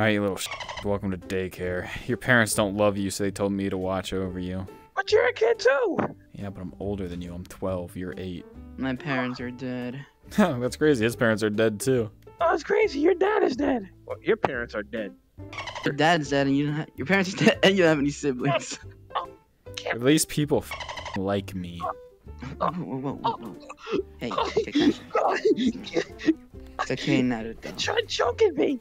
Alright, you little sh welcome to daycare. Your parents don't love you, so they told me to watch over you. But you're a kid too. Yeah, but I'm older than you. I'm 12. You're 8. My parents are dead. That's crazy. His parents are dead too. Oh, it's crazy. Your dad is dead. Well, your parents are dead. Your dad's dead, and you don't have, your parents are dead, and you don't have any siblings. At least people f- like me. Whoa, whoa, whoa, whoa, whoa. Hey, take that. It's okay, Naruto. Try choking me.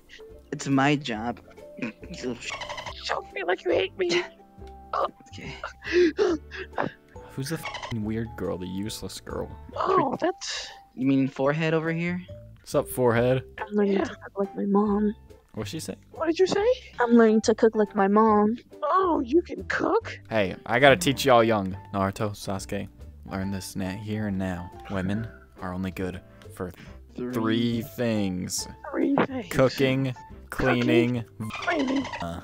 It's my job. You little sh- Choke me like you hate me. Okay. Who's the f***ing weird girl? The useless girl. Oh, that's. You mean forehead over here? What's up, forehead? I'm learning Yeah. to cook like my mom. What's she say? What did you say? I'm learning to cook like my mom. Oh, you can cook? Hey, I gotta teach y'all young. Naruto, Sasuke, learn this now, here and now. Women are only good for three things: Three things. cooking, cleaning. Cleaning. Uh,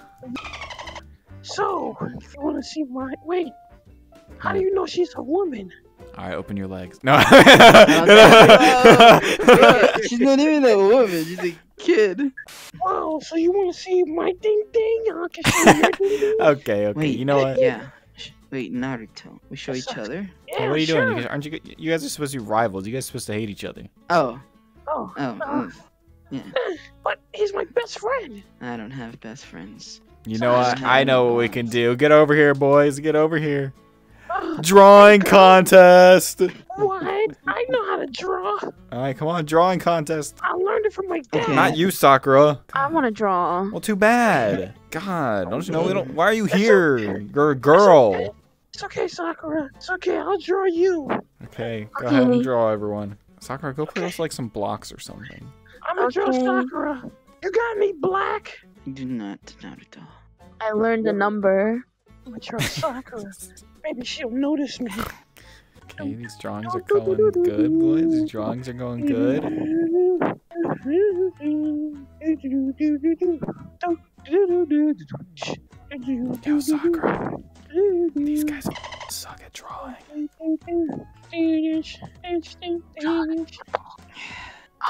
So, if you want to see my. Wait. How do you know she's a woman? all right, open your legs. No. She's not even a woman. She's a kid. Wow, so you want to see my ding ding? I can show you ding ding. okay, okay. Wait, you know what? Yeah. Wait, Naruto. We show What's each other. Yeah, Hey, what are you sure. doing? You guys, aren't you? You guys are supposed to be rivals. You guys are supposed to hate each other. Oh, Oh, oh, Oh. Oh. but he's my best friend. I don't have best friends. You know what? Sorry. I know what we can do. Get over here, boys. Get over here. Oh, Drawing contest. what? I know how to draw. All right, come on, drawing contest. I learned it from my dad. Okay. Not you, Sakura. I want to draw. Well, too bad. God, don't you know we don't? Why are you here? You're a girl. It's okay, Sakura. It's okay. I'll draw you. Okay, go ahead and draw everyone. Sakura, go put us like some blocks or something. I'm gonna draw Sakura. You got any black? You do not, Naruto. I learned a number. I'm gonna Sakura. Maybe she'll notice me. Okay, these drawings are going good, boys. These drawings are going good. Yo, Sakura, these guys suck at drawing.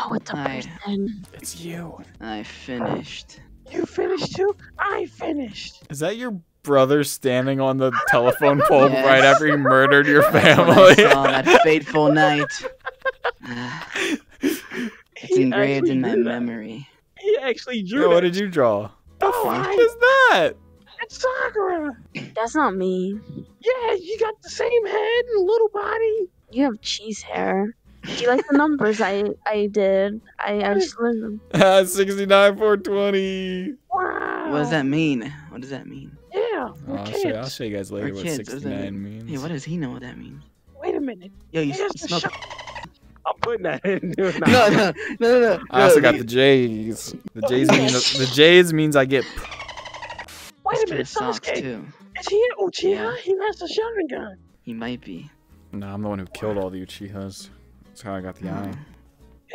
Oh, it's a Hi. person. It's you. I finished. You finished too? I finished. Is that your brother standing on the telephone pole Yes. right after he murdered your That's I family? saw that fateful night. It's He engraved in my that. memory. He actually drew Yo, what did you draw? Oh, What I, is that? it's Sakura. That's not me. Yeah, you got the same head and little body. You have cheese hair. Do you like the numbers I I did? I, I just learned them. Ah, 69 420. Wow. What does that mean? What does that mean? Yeah, Oh, I'll, show you, I'll show you guys later We're what kids, what does that 69 means. Hey, what does he know what that means? Wait a minute. Yo, you, He you smell. I'm putting that in. No, no, no, no, no. I also got the J's. The J's mean the J's means I get. Wait a It's minute, socks Sasuke. too. Is he an Uchiha? He has a Sharingan. He might be. No, I'm the one who killed all the Uchihas. That's how I got the eye.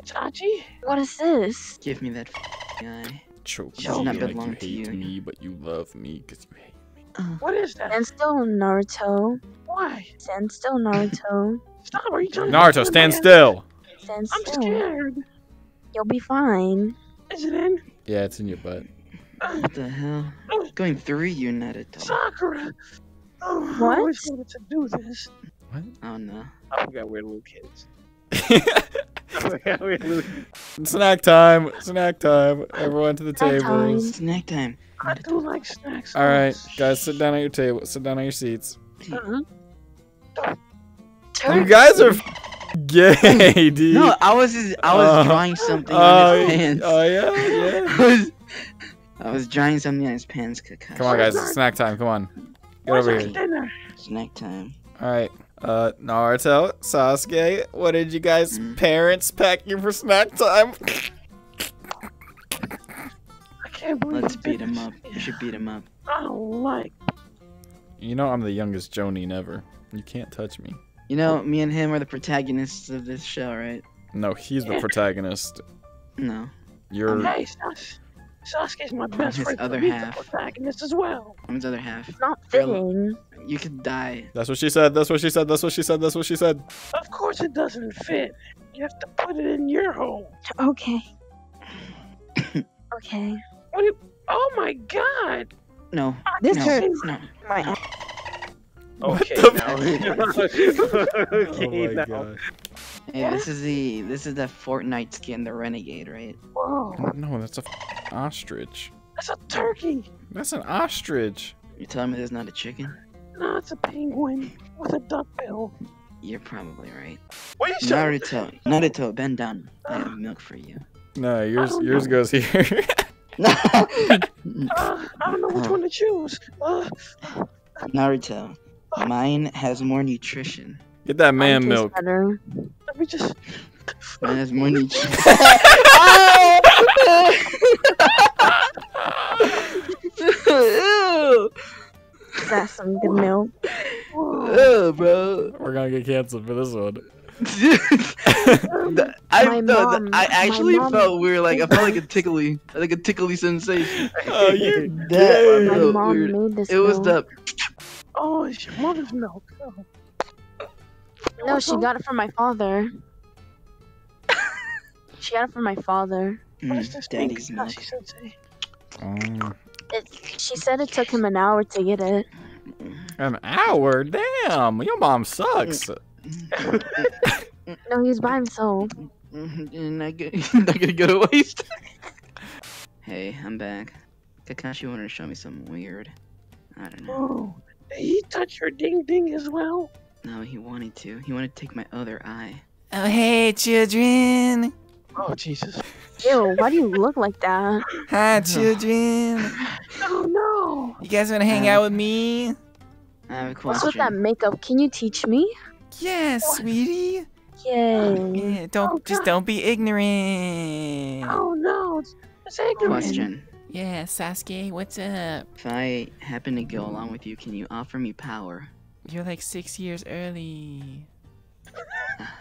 Itachi? What is this? Give me that f- guy. Choke Does me not like belong you to hate you. me, but you love me because you hate me. Uh, what is that? Stand still, Naruto. Why? Stand still, Naruto. Stop. Are you trying to Naruto, stand still. Stand I'm scared. You'll be fine. Is it in? Yeah, it's in your butt. What the hell? Going through you, Naruto. Sakura. Oh, I always wanted to do this. What? Oh no. I forgot we're little kids. I forgot we're little Snack time. Snack time. Everyone to the Snack time. tables. Snack time. I do like snacks. All right, guys, sit down at your table. Sit down on your seats. Uh-huh. You guys are gay, dude. No, I was just, I was Uh, drawing something Oh, on his pants. oh yeah, yeah. I was I was drawing something on his pants, Kakashi. Come on, guys. Snack time. Come on. Get Where's over here. dinner? Snack time. All right. Uh, Naruto, Sasuke, what did you guys' Mm. parents pack you for snack time? I can't believe Let's beat did him up. You should beat him up. I don't like. You know I'm the youngest Jonin ever. You can't touch me. You know, me and him are the protagonists of this show, right? No, he's the protagonist. No. You're. Hey, Sas- Sasuke's my best his friend. so other he's half. The protagonist as well. I'm his other half. It's not fitting. You could die. That's what she said. That's what she said. That's what she said. That's what she said. Of course it doesn't fit. You have to put it in your home. Okay. okay. What do you, Oh my god. No. This no, hurts. No. My What Okay, the now. okay, oh my now. god. Hey, this is the this is the Fortnite skin, the Renegade, right? Whoa, No, that's a f- ostrich. that's a turkey. That's an ostrich. You telling me there's not a chicken? No, it's a penguin with a duck bill. You're probably right. What are you saying? Naruto, Naruto, bend down. I have milk for you. No, yours yours know. goes here. Uh, I don't know which one to choose. Uh, Naruto, mine has more nutrition. Get that man mine milk. Better. let me just. Mine has more nutrition. Ew. That's some good milk. Whoa. Ew, bro. We're gonna get canceled for this one. The- I, My no, the- mom- I actually felt weird. Like I felt like a tickly, like a tickly sensation. Oh, you That My mom weird. made this It was the. Oh, it's your mother's milk. Oh. No, she got it from my father. she got it from my father. What is Mm, this daddy's milk. Kakashi Sensei? Oh, It, she said it took him an hour to get it. an hour? Damn, your mom sucks. No, he's was by himself. Mm, Not, good, not gonna go to waste. hey, I'm back. Kakashi wanted to show me something weird. I don't know. Oh, did he touch your ding ding as well? No, he wanted to. He wanted to take my other eye. Oh, hey, children. Oh, Jesus. Ew, why do you look like that? Hi, children. Oh, no. You guys wanna hang uh, out with me? I have a What's with that makeup? Can you teach me? Yeah, sweetie. Yay. Oh, yeah, don't Oh, just don't be ignorant. Oh, no. It's, it's ignorant. Question. Yeah, Sasuke, what's up? If I happen to go along with you, can you offer me power? You're like six years early. Ah,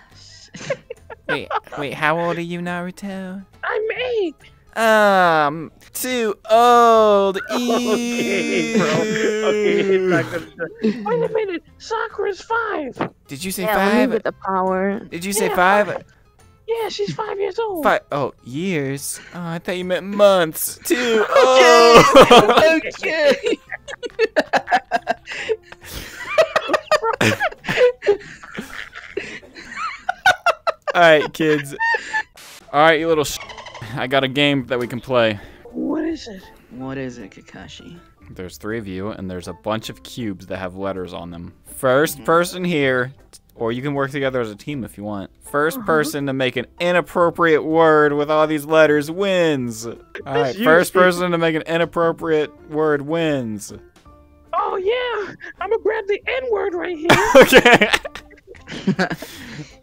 Wait, wait, how old are you, Naruto? I'm eight. Um, too old. Okay, bro. Okay, it's not. Wait a minute. Sakura's five. Did you say Yeah, let five? get the power. Did you say Yeah, five? Yeah, she's five years old. Five? Oh, years. Oh, I thought you meant months. Too Okay. old. okay. All right, kids. All right, you little. Sh- I got a game that we can play. What is it? What is it, Kakashi? There's three of you, and there's a bunch of cubes that have letters on them. First mm-hmm. person here, or you can work together as a team if you want. 1st uh-huh. person to make an inappropriate word with all these letters wins. All right, you, first Steve. person to make an inappropriate word wins. Oh yeah, I'm gonna grab the N word right here. okay.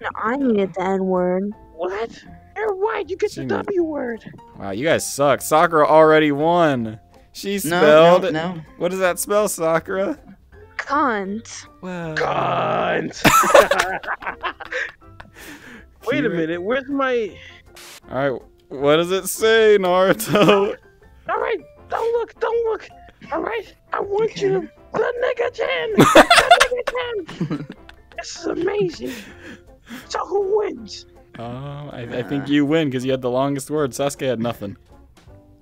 No, I needed the N word. what? You're white. You get the W word. wow, you guys suck. Sakura already won. She spelled. no, no. What does that spell, Sakura? Cunt. Wow. Cunt. Wait a minute. Where's my? All right, what does it say, Naruto? All right, don't look. Don't look. All right, I want Okay. you to the nigga ten. the nigga ten. This is amazing. So who wins? Um, I, I think you win because you had the longest word. Sasuke had nothing.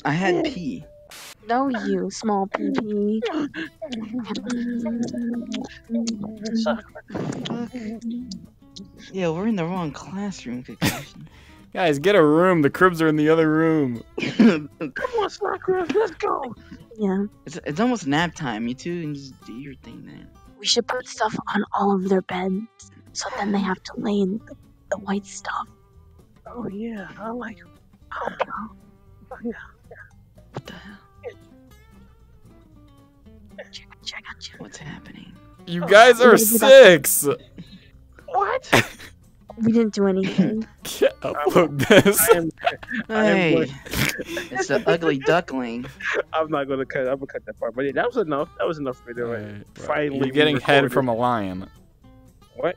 I had P. No, you small PP. Yeah, we're in the wrong classroom, Guys, get a room. The cribs are in the other room. Come on, Sakura. Let's go. Yeah. it's, it's almost nap time. You two can just do your thing then. We should put stuff on all of their beds. So then they have to lay in the, the white stuff. Oh yeah, I like. Oh, oh, yeah. What the hell? Check, check, check. What's happening? You guys are six. What? We didn't do anything. Can't upload this. I am. I am Hey, going- it's the ugly duckling. I'm not gonna cut. I'm gonna cut that part. But yeah, that was enough. That was enough for me. Right. Right, right. Finally, You're we getting head from a lion. What?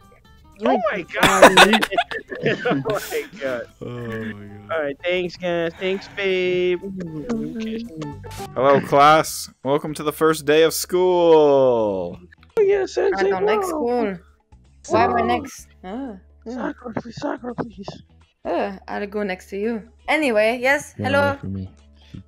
You oh, oh my god! oh my god! Oh my god. All right, thanks, guys. Thanks, babe. Okay. Mm-hmm. Hello, class. Welcome to the first day of school. Oh yeah, Sensei. I don't like school. Why am I Wow. next? Oh, oh, Sakura, please, Sakura, please. oh, I'll go next to you. Anyway, yes, hello.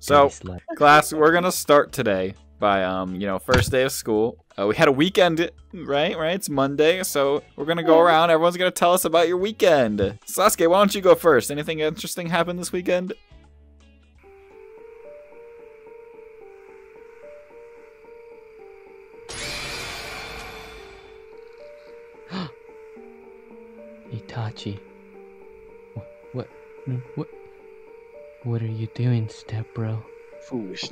So, class, we're gonna start today by um, you know, first day of school. Uh, we had a weekend, right? Right? It's Monday, so we're gonna go around. Everyone's gonna tell us about your weekend. Sasuke, why don't you go first? Anything interesting happened this weekend? Itachi. Wh- What? What? What are you doing, step bro? Foolish.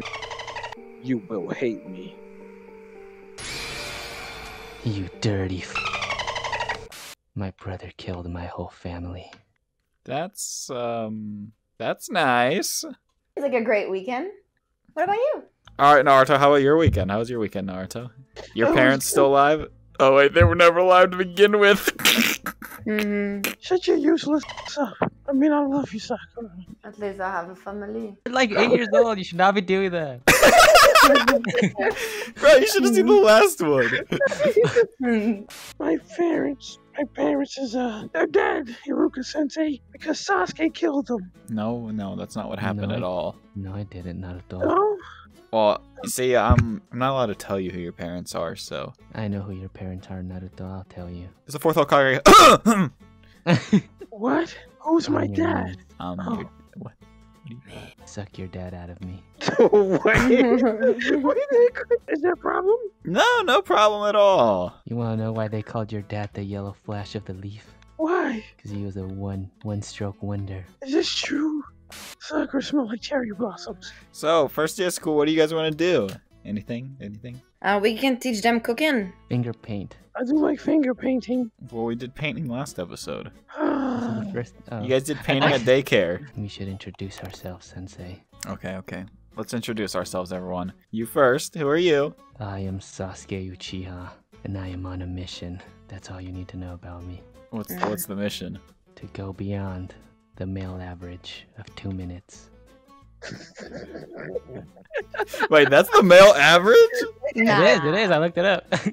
You will hate me. You dirty. F- my brother killed my whole family. That's um, that's nice. It's like a great weekend. What about you? All right, Naruto, how about your weekend? How was your weekend, Naruto? Your Oh, parents still alive? Oh wait, they were never alive to begin with. Mm-hmm. Shut your useless up. I mean, I love you, Sakura. At least I have a family. You're like eight years old. You should not be doing that. Bro, you should have seen the last one. My parents, my parents is, uh, they're dead, Iruka sensei, because Sasuke killed them. No, no, that's not what happened No. at all. No, I didn't. Not at all. No? Well, you see, I'm I'm not allowed to tell you who your parents are, so I know who your parents are, Naruto. I'll tell you. It's a fourth Hokage. What? Who's my I'm your dad? man. um, Oh. your- what? Suck your dad out of me. what? what is there a problem? No, no problem at all. You wanna know why they called your dad the yellow flash of the leaf? Why? Cause he was a one one stroke wonder. Is this true? Sakura smell like cherry blossoms. So, first day of school, what do you guys want to do? Anything? Anything? Uh, we can teach them cooking. Finger paint. I do like finger painting. Well, we did painting last episode. This is the first. Oh, You guys did painting at daycare. we should introduce ourselves, Sensei. Okay, okay. Let's introduce ourselves, everyone. You first. Who are you? I am Sasuke Uchiha, and I am on a mission. That's all you need to know about me. What's what's the mission? To go beyond the male average of two minutes. Wait, that's the male average? It is. It is. I looked it up.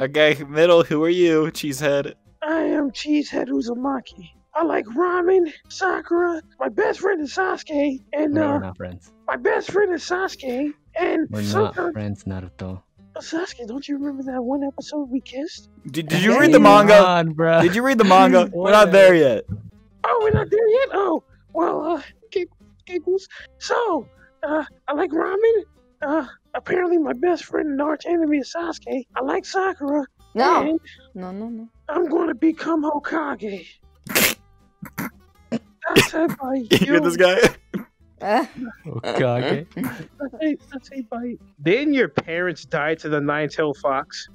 Okay, middle. Who are you? Cheesehead. I am Cheesehead Uzumaki. I like ramen, Sakura. My best friend is Sasuke, and no, uh, we're not friends. my best friend is Sasuke. And We're not sometimes, friends, Naruto. Sasuke, don't you remember that one episode we kissed? Did, did you read the manga? On, bro. Did you read the manga? We're not there yet. Oh, we're not there yet. Oh, well, uh, giggles. giggles. So, uh, I like ramen. Uh, apparently my best friend and arch enemy is Sasuke. I like Sakura. No. And No, no, no. I'm going to become Hokage. That's it by You hear you. this guy? Okay. That's it, that's it by Didn't your parents died to the nine-tailed fox?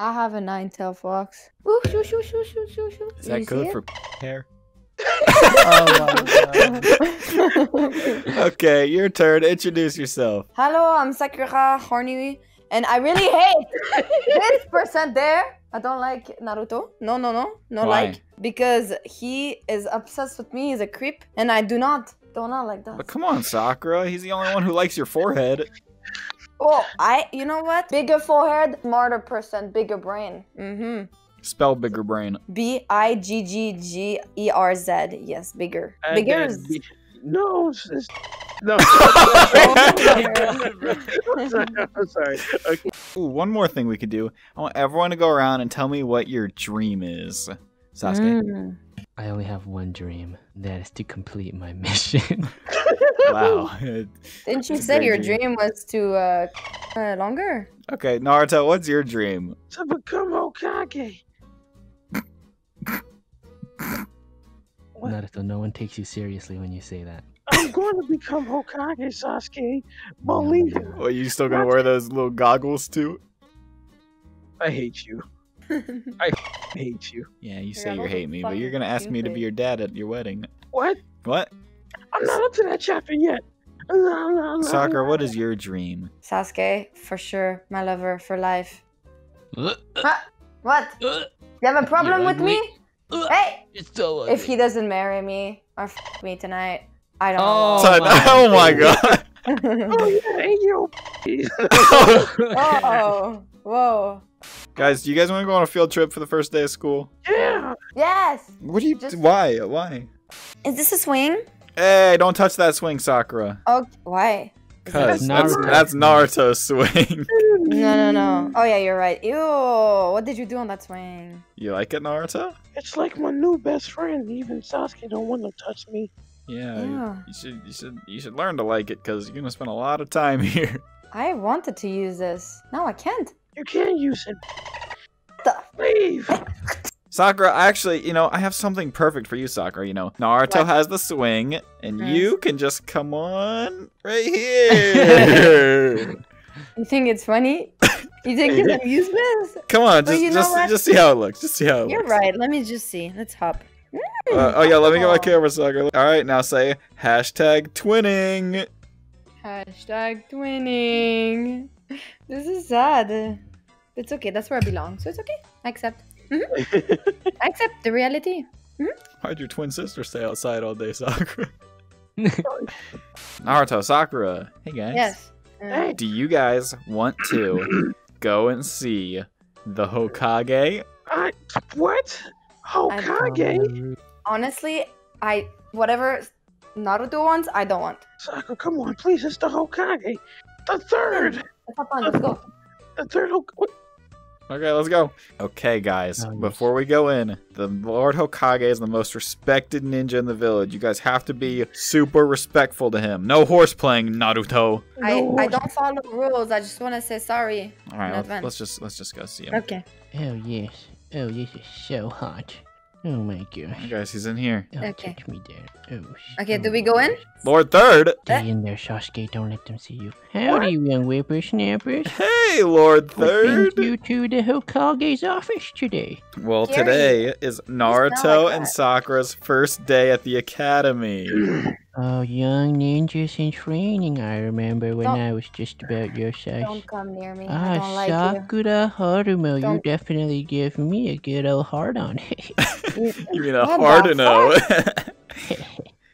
I have a nine-tailed fox. Ooh, shoo, shoo, shoo, shoo, shoo, shoo. Is that see good for hair? oh my god. Okay, your turn. Introduce yourself. Hello, I'm Sakura Horny, and I really hate this person there. I don't like Naruto. No, no, no, no, Why? like because he is obsessed with me. He's a creep, and I do not, do not like that. But come on, Sakura. He's the only one who likes your forehead. Oh, I, you know what? Bigger forehead, smarter person, bigger brain. Mm-hmm. Spell bigger brain. B I G G G E R Z. Yes, bigger. And bigger. then is- be- No, it's, it's- no. I'm sorry. I'm sorry. Okay. Ooh, one more thing we could do. I want everyone to go around and tell me what your dream is. Sasuke. Mm. I only have one dream. That is to complete my mission. Wow. Didn't you It's say your dream. dream was to uh, uh longer? okay, Naruto, what's your dream? To become Hokage. What? Naruto, no one takes you seriously when you say that. I'm going to become Hokage, Sasuke. Believe it. Are you still gonna wear those little goggles too? I hate you. I hate you. Yeah, you say you little hate me, but you're gonna ask me to be your dad at your wedding. What? What? I'm not up to that chapter yet. Sakura, what is your dream? Sasuke, for sure, my lover for life. Uh, Huh? What? uh, You have a problem with me? uh, Hey, It's so if he doesn't marry me or f me tonight, I don't Oh, Son, my oh my god. know. Oh yeah, eight year oh, whoa. Guys, do you guys want to go on a field trip for the first day of school? yeah. Yes. What do you? Just- Why? Why? Is this a swing? Hey, don't touch that swing, Sakura. Oh, why? Cause That's that's Naruto. Naruto's swing. No, no, no. Oh yeah, you're right. Ew. What did you do on that swing? you like it, Naruto? It's like my new best friend. Even Sasuke don't want to touch me. Yeah. you- Yeah. You should you should you should learn to like it because you're gonna spend a lot of time here. I wanted to use this. Now I can't. You can't use it. The- Leave. Sakura, actually, you know, I have something perfect for you, Sakura. You know, Naruto What? has the swing, and Yes. you can just come on right here. You think it's funny? You think it's amusement? come on, just you just just see how it looks. Just see how it You're looks. right. Let me just see. Let's hop. Uh, oh yeah, let me get my Oh. camera, Sakura. All right, now say hashtag twinning. Hashtag twinning. This is sad. It's okay. That's where I belong. So it's okay. I accept. Mhm. I accept the reality. Why'd your twin sister stay outside all day, Sakura? Naruto, Sakura. Hey guys. Yes. Uh, Hey. Do you guys want to go and see the Hokage? I what? Hokage? honestly, I whatever Naruto wants, I don't want. Sakura, come on, please. It's the Hokage. The third. Let's hop on. Let's go. Third Hokage. Okay, let's go. Okay, guys, Oh, yes. before we go in, the Lord Hokage is the most respected ninja in the village. You guys have to be super respectful to him. No horse playing, Naruto. I, No. I don't follow rules. I just want to say sorry. All right, let's, let's just let's just go see him. Okay. Oh yes. Oh, this is so hot. Oh my gosh. Hey guys, he's in here. Oh, Okay. touch me there. Oh. Okay, so do we go in? Lord Third. Stay in there, Sasuke. Don't let them see you. Howdy, young whippersnappers. Hey, Lord Third! brings Third. you to the Hokage's office today? Well, Gary. today is Naruto like and. Sakura's first day at the academy. Oh, young ninjas in training. I remember when Don't- I was just about your size. Don't come near me. I don't Ah, like you. Sakura Haruno, you Don't- definitely give me a good old hard on. you mean a What the hard to know?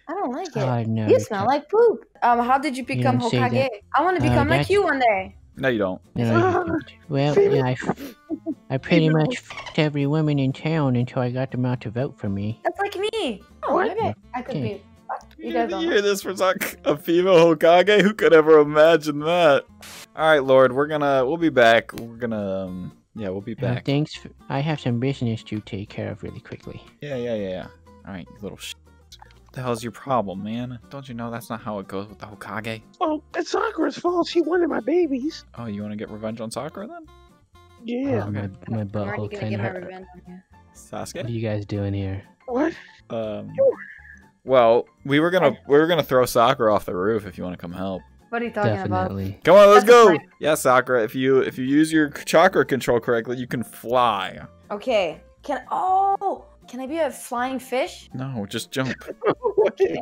I don't like it. oh, no. you smell like poop. Um, how did you become didn't Hokage? I want to Uh, become like you one day. no, you don't. No, you don't. Well, yeah, I, f- I pretty much fucked every woman in town until I got them out to vote for me. That's like me. Oh, What? maybe I could Okay. be. You You guys don't. hear this from Sak- a female Hokage? Who could ever imagine that? All right, Lord, we're gonna we'll be back. We're gonna um, yeah, we'll be Uh, back. thanks. For, I have some business to take care of really quickly. Yeah, yeah, yeah, yeah. All right, you little sh. What the hell's your problem, man? Don't you know that's not how it goes with the Hokage? Well, it's Sakura's fault. She wanted my babies. Oh, you want to get revenge on Sakura then? Yeah. Oh, my, my I'm butthole gonna kind get of my hurt. revenge on you. What are you guys doing here? What? Um. Well, we were gonna we were gonna throw Sakura off the roof if you want to come help. What are you talking about? Definitely. Come on, let's That's go. fine. Yeah, Sakura. If you if you use your chakra control correctly, you can fly. Okay. Can oh can I be a flying fish? No, just jump. Okay.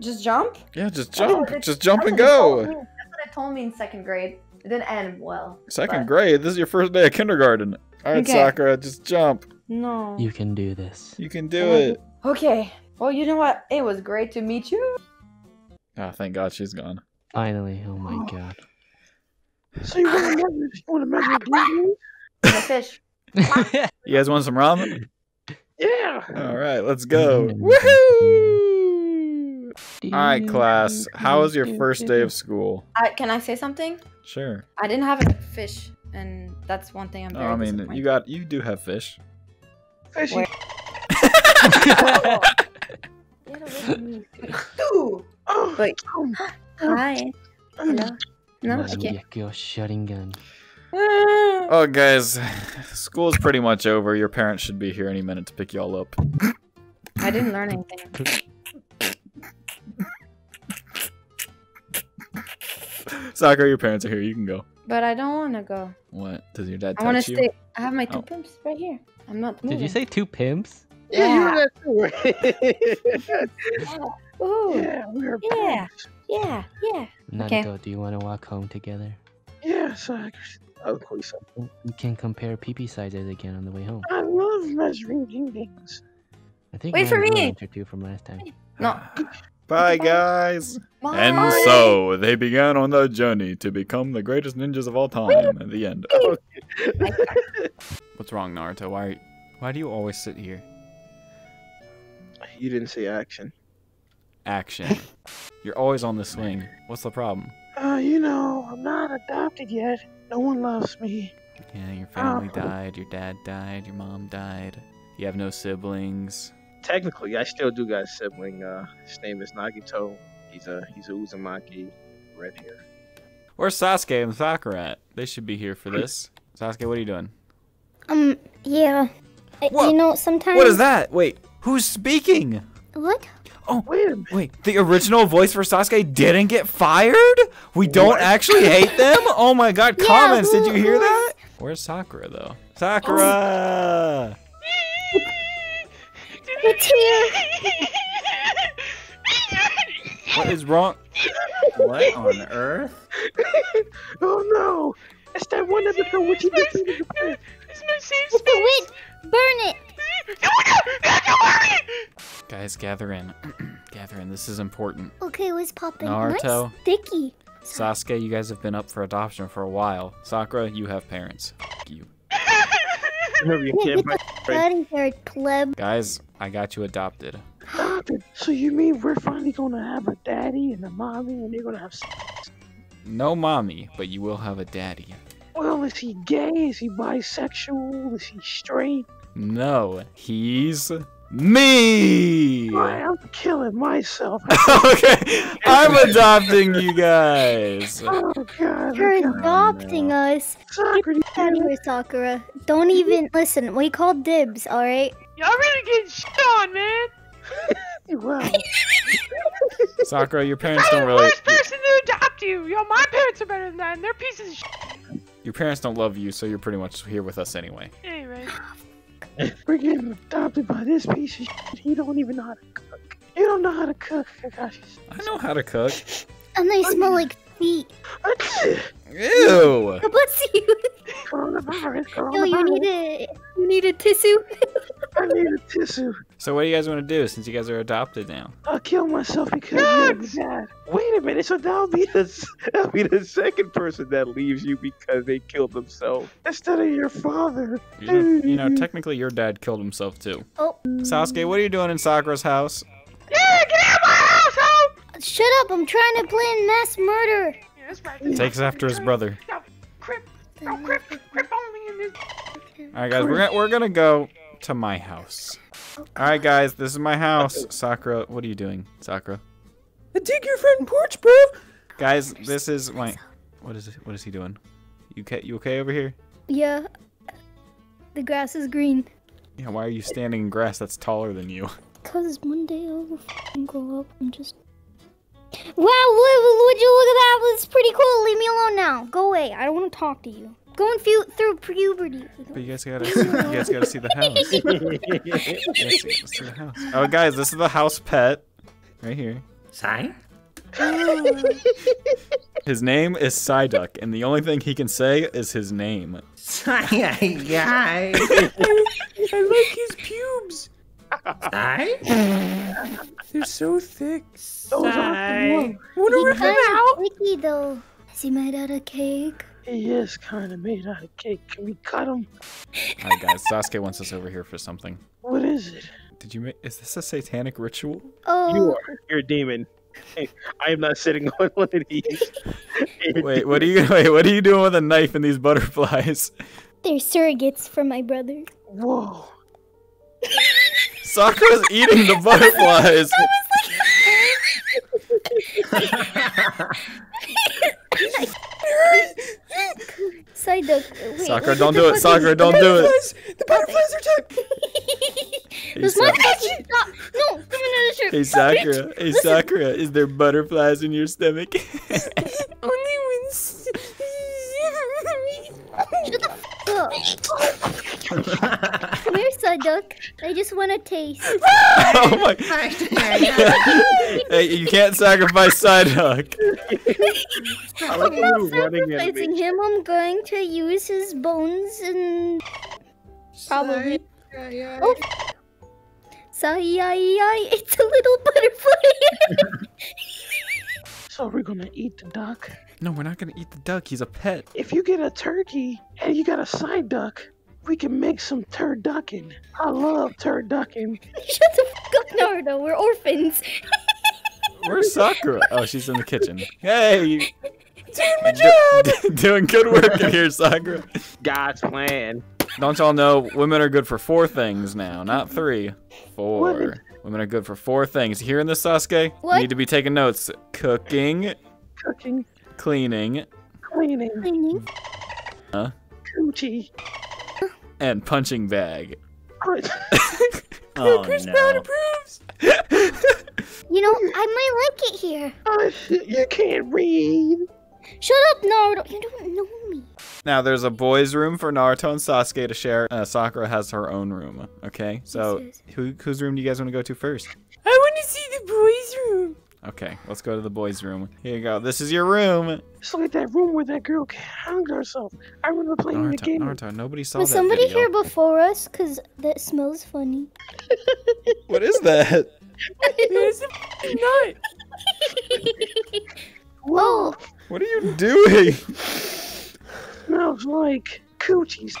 Just jump? Yeah, just jump. they- Just jump and what they told go. That's what they told me in second grade. It didn't end well. Second but- grade. This is your first day of kindergarten. All right, Okay. Sakura, just jump. No. You can do this. You can do it. Okay. Well, you know what? It was great to meet you. Oh, thank God she's gone. Finally. Oh my oh. god. So you want to measure? You want to measure dingling? I'm a fish. You guys want some ramen? Yeah. All right, let's go. Woohoo! All right, class. How was your first day of school? I, can I say something? Sure. I didn't have a fish, and that's one thing I'm No, very I mean, you got you do have fish. Fishy. Where- Get away from me. Ooh. Oh. Oh, Wait. Hi. Hello. No. My Okay. Gekko shutting gun. Oh, guys, school's pretty much over. Your parents should be here any minute to pick y'all up. I didn't learn anything. Sakura, your parents are here. You can go. But I don't want to go. What? Does your dad I want to touch you? stay. I have my two Oh. pimps right here. I'm not Did you say two pimps? yeah, you that too. Ooh. yeah, we're Yeah. pals. Yeah. Yeah. Naruto, do you want to walk home together? Yeah, Sakura. Of course. We can compare pee sizes again on the way home. I love measuring dingdings. I think Wait for mine will me. answer too from last time. No. Bye, Bye. guys. And so they began on their journey to become the greatest ninjas of all time. At the end. What's wrong, Naruto? Why? Why do you always sit here? You didn't see action. Action. You're always on the swing. What's the problem? Uh, you know, I'm not adopted yet. No one loves me. Yeah, your family Oh. died, your dad died, your mom died. You have no siblings. Technically, I still do got a sibling. Uh, his name is Nagato. He's a he's a Uzumaki, red hair. Where's Sasuke and Sakura at? They should be here for this. Sasuke, what are you doing? Um, yeah. What? You know, sometimes. What is that? Wait, who's speaking? What? Oh, wait a minute. Wait, the original voice for Sasuke didn't get fired? We don't actually hate them? Oh my god, Yeah, comments, did you hear that? Where's Sakura though? Sakura! It's here. What is wrong? What on earth? Oh no! It's that one episode where she defeated the prince. Wait, burn it. Guys, gather in. gather in, this is important. Okay, what's popping? Naruto. Nice sticky. Sasuke, you guys have been up for adoption for a while. Sakura, you have parents. F- you. Remember, you Yeah, can't get fight. the out of here, pleb. Guys, I got you adopted. Adopted. So you mean we're finally gonna have a daddy and a mommy and they're gonna have sex? No mommy, but you will have a daddy. Well, is he gay? Is he bisexual? Is he straight? No, he's me! I am killing myself. okay, I'm adopting you guys. oh god. You're I got- adopting us. Sakura, Get out of Sakura. Don't even listen. We call dibs, all right? Y'all really getting shit on, man. Wow. Sakura, your parents I'm don't the really. worst person to adopt you. Yo, my parents are better than that, and they're pieces of shit. Your parents don't love you, so you're pretty much here with us anyway. Anyway, We're getting adopted by this piece of shit. He don't even know how to cook. You don't know how to cook, Kakashi. I know how to cook. And they smell like feet. Ew! Bless you. Coronavirus, Yo, you need a you need a tissue. I need a tissue. So what do you guys want to do since you guys are adopted now? I'll kill myself because you're the dad. Wait a minute, so that'll be the That'll be the second person that leaves you because they killed themselves. instead of your father. You know, you know, technically your dad killed himself too. Oh, Sasuke, what are you doing in Sakura's house? yeah, get out of my house, ho! Shut up! I'm trying to plan mass murder. Yeah, that's right. Takes after his brother. No, crip, no, crip, crip only in this. All right, guys, we're gonna we're gonna go to my house. All right, guys, this is my house. Sakura, what are you doing, Sakura? I dig your front porch, bro. Guys, this is my. What is it? What is he doing? You okay? You okay over here? Yeah. The grass is green. Yeah. Why are you standing in grass that's taller than you? Cause one day I'll f***ing grow up and just. Wow! Would, would you look at that? It's pretty cool. Leave me alone now. Go away. I don't want to talk to you. Going fu- through puberty. But you guys gotta, you guys gotta see the house. See, let's see the house. Oh, guys, this is the house pet, right here. Sign? His name is Psyduck, and the only thing he can say is his name. Sign, guy. I like his pubes. Sign? They're so thick. Those are the ones. Wanna He's rip kind them out? of sticky though. Is he made out of cake? He is kind of made out of cake. Can we cut him? All right, guys, Sasuke wants us over here for something. What is it? Did you make? Is this a satanic ritual? Oh, You are. You're a demon. Hey, I am not sitting on one of these. Wait, what are you? Wait, what are you doing with a knife and these butterflies? they're surrogates for my brother. Whoa. Sakura's eating the butterflies. Psyduck. Wait, Sakura, don't do it. Sakura, don't do it. The butterflies are tight. Hey, Those my Sa- No, give me another shirt. hey Stop it. Sakura, hey Sakura, is there butterflies in your stomach? Only when. Shut the f up. Come here, Psyduck. I just want to taste. oh my! hey, you can't sacrifice Psyduck. I like I'm not you running at sacrificing him. I'm going to use his bones and probably. Oh. Sai, it's a little butterfly. So we're gonna eat the duck. No, we're not gonna eat the duck. He's a pet. If you get a turkey and you got a side duck, we can make some turducken. I love turducken. Shut the fuck up, Naruto. We're orphans. Where's Sakura? Oh, she's in the kitchen. Hey, you- doing my job. doing good work in here, Sakura. God's plan. Don't y'all know women are good for four things now, not three. Four. Women are good for four things. Here in the Sasuke? What? You need to be taking notes. Cooking, Cooking, cleaning, cleaning, Cleaning. huh? coochie. and punching bag. Oh no. You know, I might like it here. Uh, you can't read. Shut up, Naruto. You don't know me. Now, there's a boys' room for Naruto and Sasuke to share. Uh, Sakura has her own room. Okay, so Yes, who, whose room do you guys want to go to first? I want to see the boys' room. Okay, let's go to the boys' room. Here you go. This is your room. It's like that room where that girl hung herself. I remember playing the Naruto, game. Naruto, nobody saw Was that somebody video. here before us? Because that smells funny. What is that? There's a nut. Oh, What are you doing? Smells like coochies.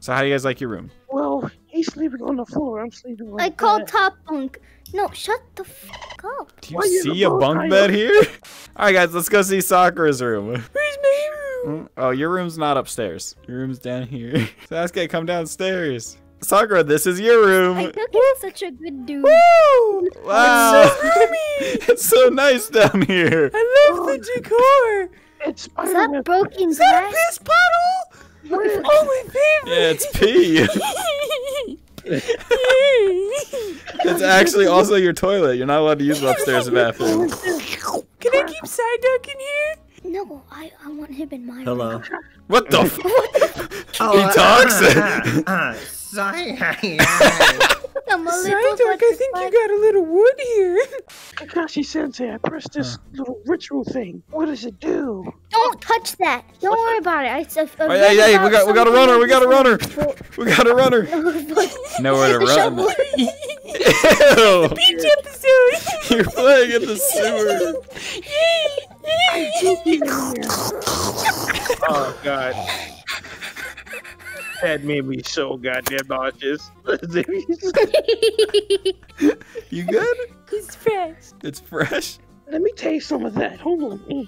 So how do you guys like your room? Well, he's sleeping on the floor. I'm sleeping on the floor. I the called bed. top bunk. No, shut the fuck up. Do you Why you see a bunk high bed up? here? All right, guys, let's go see Sakura's room. Where's my room? Mm, Oh, your room's not upstairs. Your room's down here. Sasuke, come downstairs. Sakura, this is your I room. took it such a good dude. Woo! Wow, It's so roomy. it's so nice down here. I love the decor. It's Is that broken Is that a glass? piss puddle? Oh, my favorite. Yeah, it's pee. It's actually also your toilet. You're not allowed to use the upstairs bathroom. Can I keep Psyduck in here? No, I, I want him in my Hello. room. What the? F- Oh, He talks? Uh, uh, sorry. I'm a little Psyduck, I think you got a little wood here. Kakashi Sensei, I pressed this little ritual thing. What does it do? Don't touch that. Don't worry about it. I, I, oh, yeah, yeah, we got, we got a runner. We got a runner. We got a runner. Nowhere to run. Ew. Beach episode. You're playing in the sewer. Oh god. That made me so goddamn nauseous. You good? It's fresh. It's fresh. Let me taste some of that. Hold on. you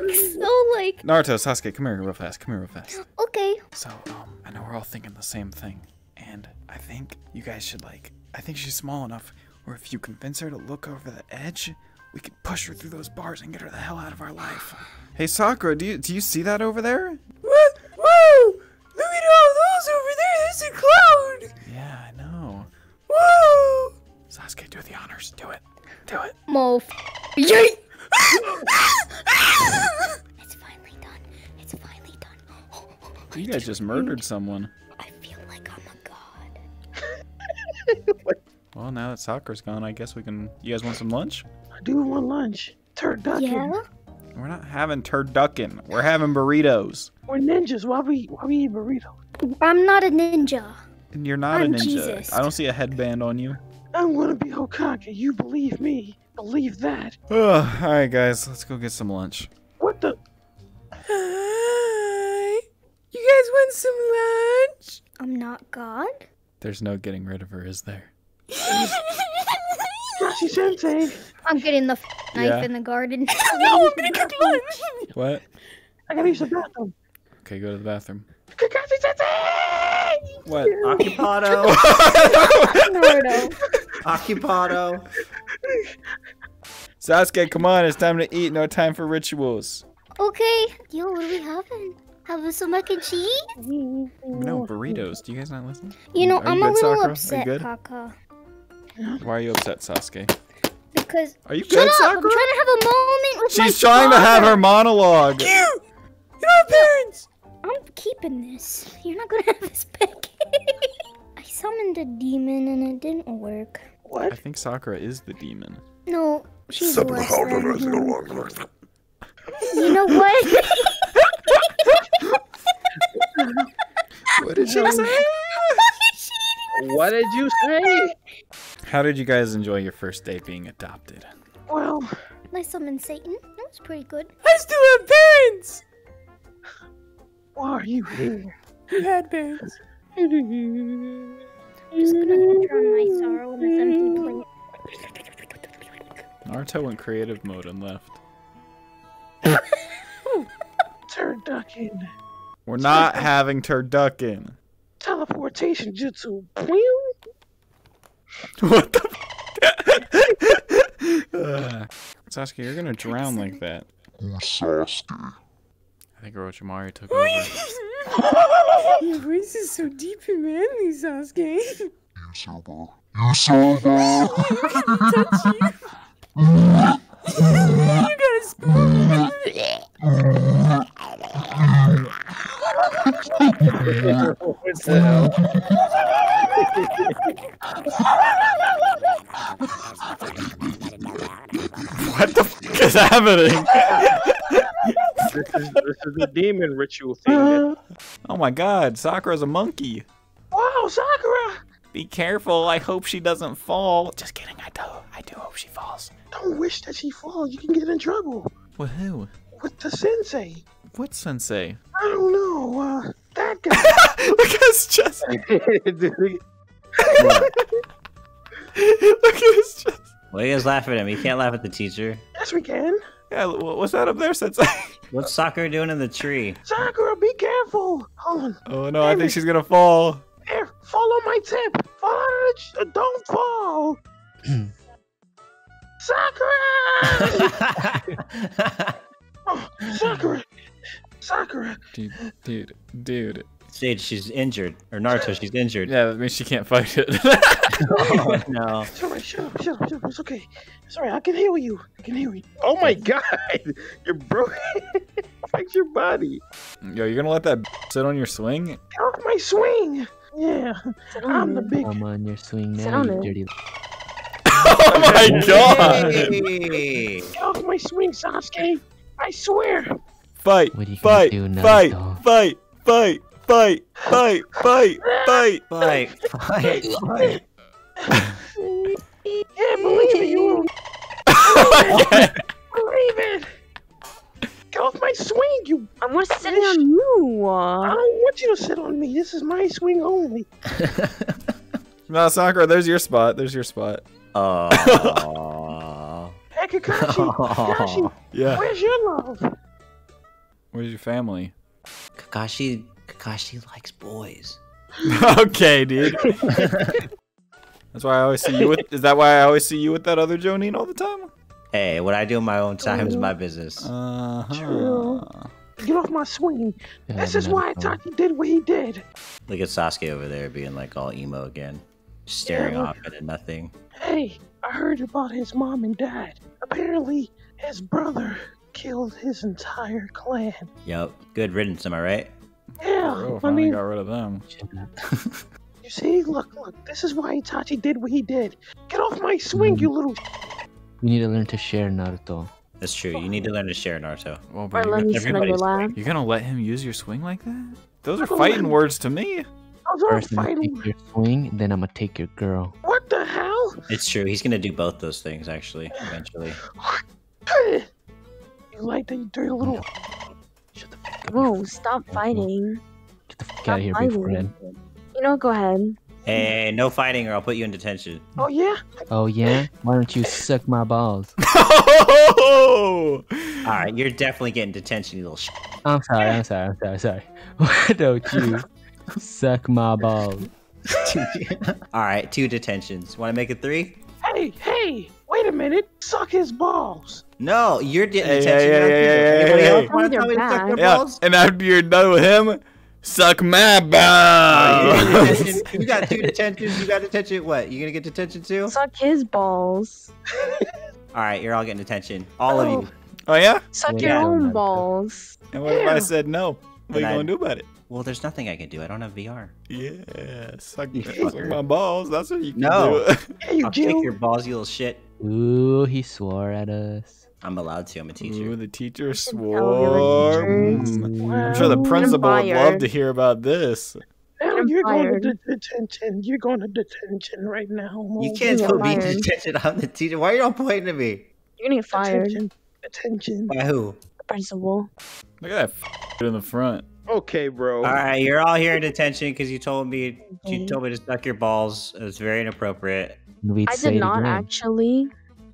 look so like. Naruto, Sasuke, come here real fast. Come here real fast. Okay. So, um, I know we're all thinking the same thing, and I think you guys should like. I think she's small enough where if you convince her to look over the edge, we could push her through those bars and get her the hell out of our life. Hey, Sakura, do you do you see that over there? What? Whoa! Look at all those over there. There's a cloud. Yeah, I know. Whoa! Sasuke, do the honors. Do it. Do it. Mo. f- Yay! it's finally done. It's finally done. You guys just murdered someone. I feel like I'm a god. Well, now that Sakura's gone, I guess we can. You guys want some lunch? I do want lunch. Turducken. Yeah? We're not having turducken. We're having burritos. We're ninjas. Why we why we eat burritos? I'm not a ninja. And you're not I'm a ninja. Jesus. I don't see a headband on you. I'm gonna be Hokage. You believe me? Believe that. Ugh, all right, guys, let's go get some lunch. What the? Hi. You guys want some lunch? I'm not God. There's no getting rid of her, is there? Kakashi Sensei. I'm getting the f- knife Yeah. in the garden. no, I'm gonna cook lunch. What? I gotta use the bathroom. Okay, go to the bathroom. Kakashi Sensei. What? Occupado. Naruto. Occupado. Sasuke, come on, it's time to eat. No time for rituals. Okay. Yo, what are we having? Having some mac and cheese? No burritos. Do you guys not listen? You know, Are you I'm good, a little Sakura? Upset. Kaka. Why are you upset, Sasuke? Because Are you shut good, up! Sakura? I'm trying to have a moment with my She's trying to have her monologue. You! You don't have parents! I'm keeping this. You're not gonna have this back. I summoned a demon and it didn't work. What? I think Sakura is the demon. No, she's less than him. You know what? What did she say? What did you say? How did you guys enjoy your first day being adopted? Well, I summoned Satan. That was pretty good. I still have parents! why are you here? You had parents. I'm just gonna drown my sorrow in this empty plate. Naruto went creative mode and left. Turducken. We're not having turducken. Teleportation jutsu. Pew. What the? F- uh, Sasuke, you're gonna drown like that. Sasuke. I think Orochimaru took over. Your voice is so deep and manly, Sasuke. Usoba. Usoba. you got a spoon. What the hell? what the f- is happening? This is this is the demon ritual thing. that- Oh my god, Sakura's a monkey. Wow, Sakura! Be careful. I hope she doesn't fall. Just kidding. I do. I do hope she falls. Don't wish that she falls. You can get in trouble With who? with the sensei. What sensei? I don't know. Uh, that guy. Look at his chest. Look at his chest. Why you guys laugh at him? You can't laugh at the teacher. yes, we can. Yeah, what's that up there, sensei? What's Sakura doing in the tree? Sakura, be careful. Hold on. Oh no, I think she's gonna fall. Here, follow my tip. Follow the ch- uh, Don't fall. Sakura! oh, Sakura. Sakura. Dude, dude, dude. Sage, she's injured. Or Naruto, she's injured. Yeah, that means she can't fight it. Oh no. It's alright. Shut up. Shut up. Shut up. It's okay. It's alright. I can heal you. I can heal you. Oh my god! You're broken. Fix your body. Yo, you're gonna let that sit on your swing? Get off my swing. Yeah. Sit on I'm the it. big. I'm on your swing now, you dirty. oh my god! Hey! Get off my swing, Sasuke. I swear. Fight! What are Fight! Fight! Fight! Fight! Fight! Fight! Fight! Fight! Fight! Fight! Fight! Yeah, believe it. You will Okay. believe it. Get off my swing, you. I want to sit on you. Uh. I don't want you to sit on me. This is my swing only. No, Sakura, there's your spot. There's your spot. Oh. Hey, Kakashi. Kakashi, Yeah. where's your love? Where's your family? Kakashi, Kakashi likes boys. okay, dude. That's why I always see you with. Is that why I always see you with that other Jonin all the time? Hey, what I do in my own time is my business. Uh True. Get off my swing. Yeah, This is why Itachi did what he did. Look at Sasuke over there being like all emo again. Staring Yeah. off into nothing. Hey, I heard about his mom and dad. Apparently, his brother killed his entire clan. Yep. Good riddance, am I right? Yeah, Oh, I finally mean, got rid of them. you see, look, look, this is why Itachi did what he did. Get off my swing, hmm. you little. We need to learn to share Naruto. That's true. You need to learn to share Naruto. Well, Or but let you're, me sit on your everybody's you're gonna let him use your swing like that? Those are fighting him- words to me. Those are First, I'm gonna fighting. take your swing, then I'm gonna take your girl. What the hell? It's true. He's gonna do both those things actually, eventually. You like that, you dirty little. Whoa, stop fighting. Get the fuck Stop out of here, big fighting. friend. You know, what, go ahead. Hey, no fighting or I'll put you in detention. Oh yeah. Oh yeah? Why don't you suck my balls? Oh! Alright, you're definitely getting detention, you little sh. I'm sorry, I'm sorry, I'm sorry, sorry. Why don't you suck my balls? Alright, two detentions. Wanna make it three? Hey, hey, wait a minute. Suck his balls. No, you're getting Hey, detention. hey, now, hey, too. hey, Anybody hey, else hey. wanna They're tell me to suck back. Yeah, balls? and after you're done with him, suck my Alright, you're balls. You got two detentions. You got detention. What? You gonna get detention too? Suck his balls. All right, you're all getting detention. All of you. oh, oh yeah? Suck Yeah. your Yeah. own balls. And what if I said no? What are you I- gonna do about it? Well, there's nothing I can do. I don't have VR. Yeah, suck, suck my balls. That's what you can No. do. Hey, you I'll kick your balls, you little shit. Ooh, he swore at us. I'm allowed to. I'm a teacher. Ooh, the teacher swore. Mm. I'm sure the principal would love to hear about this. Now you're going to detention. You're going to detention right now. You can't put me in detention. I'm the teacher. Why are you all pointing at me? You're gonna get fired. Detention. Detention. By who? The principal. Look at that in the front. Okay, bro. All right, you're all here in detention because you told me you told me to suck your balls. It was very inappropriate. We'd I did not actually.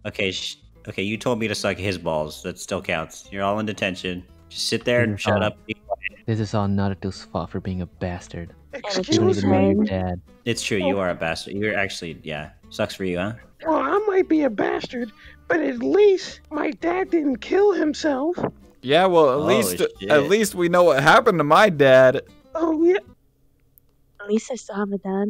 Okay, sh- okay, you told me to suck his balls. That still counts. You're all in detention. Just sit there and shut Oh. up. This is all Naruto's fault for being a bastard. You don't Excuse even know your me. dad. It's true. You are a bastard. You're actually yeah. Sucks for you, huh? Well, I might be a bastard, but at least my dad didn't kill himself. Yeah, well, at Oh, least shit. at least we know what happened to my dad. Oh yeah, At least I still have a dad.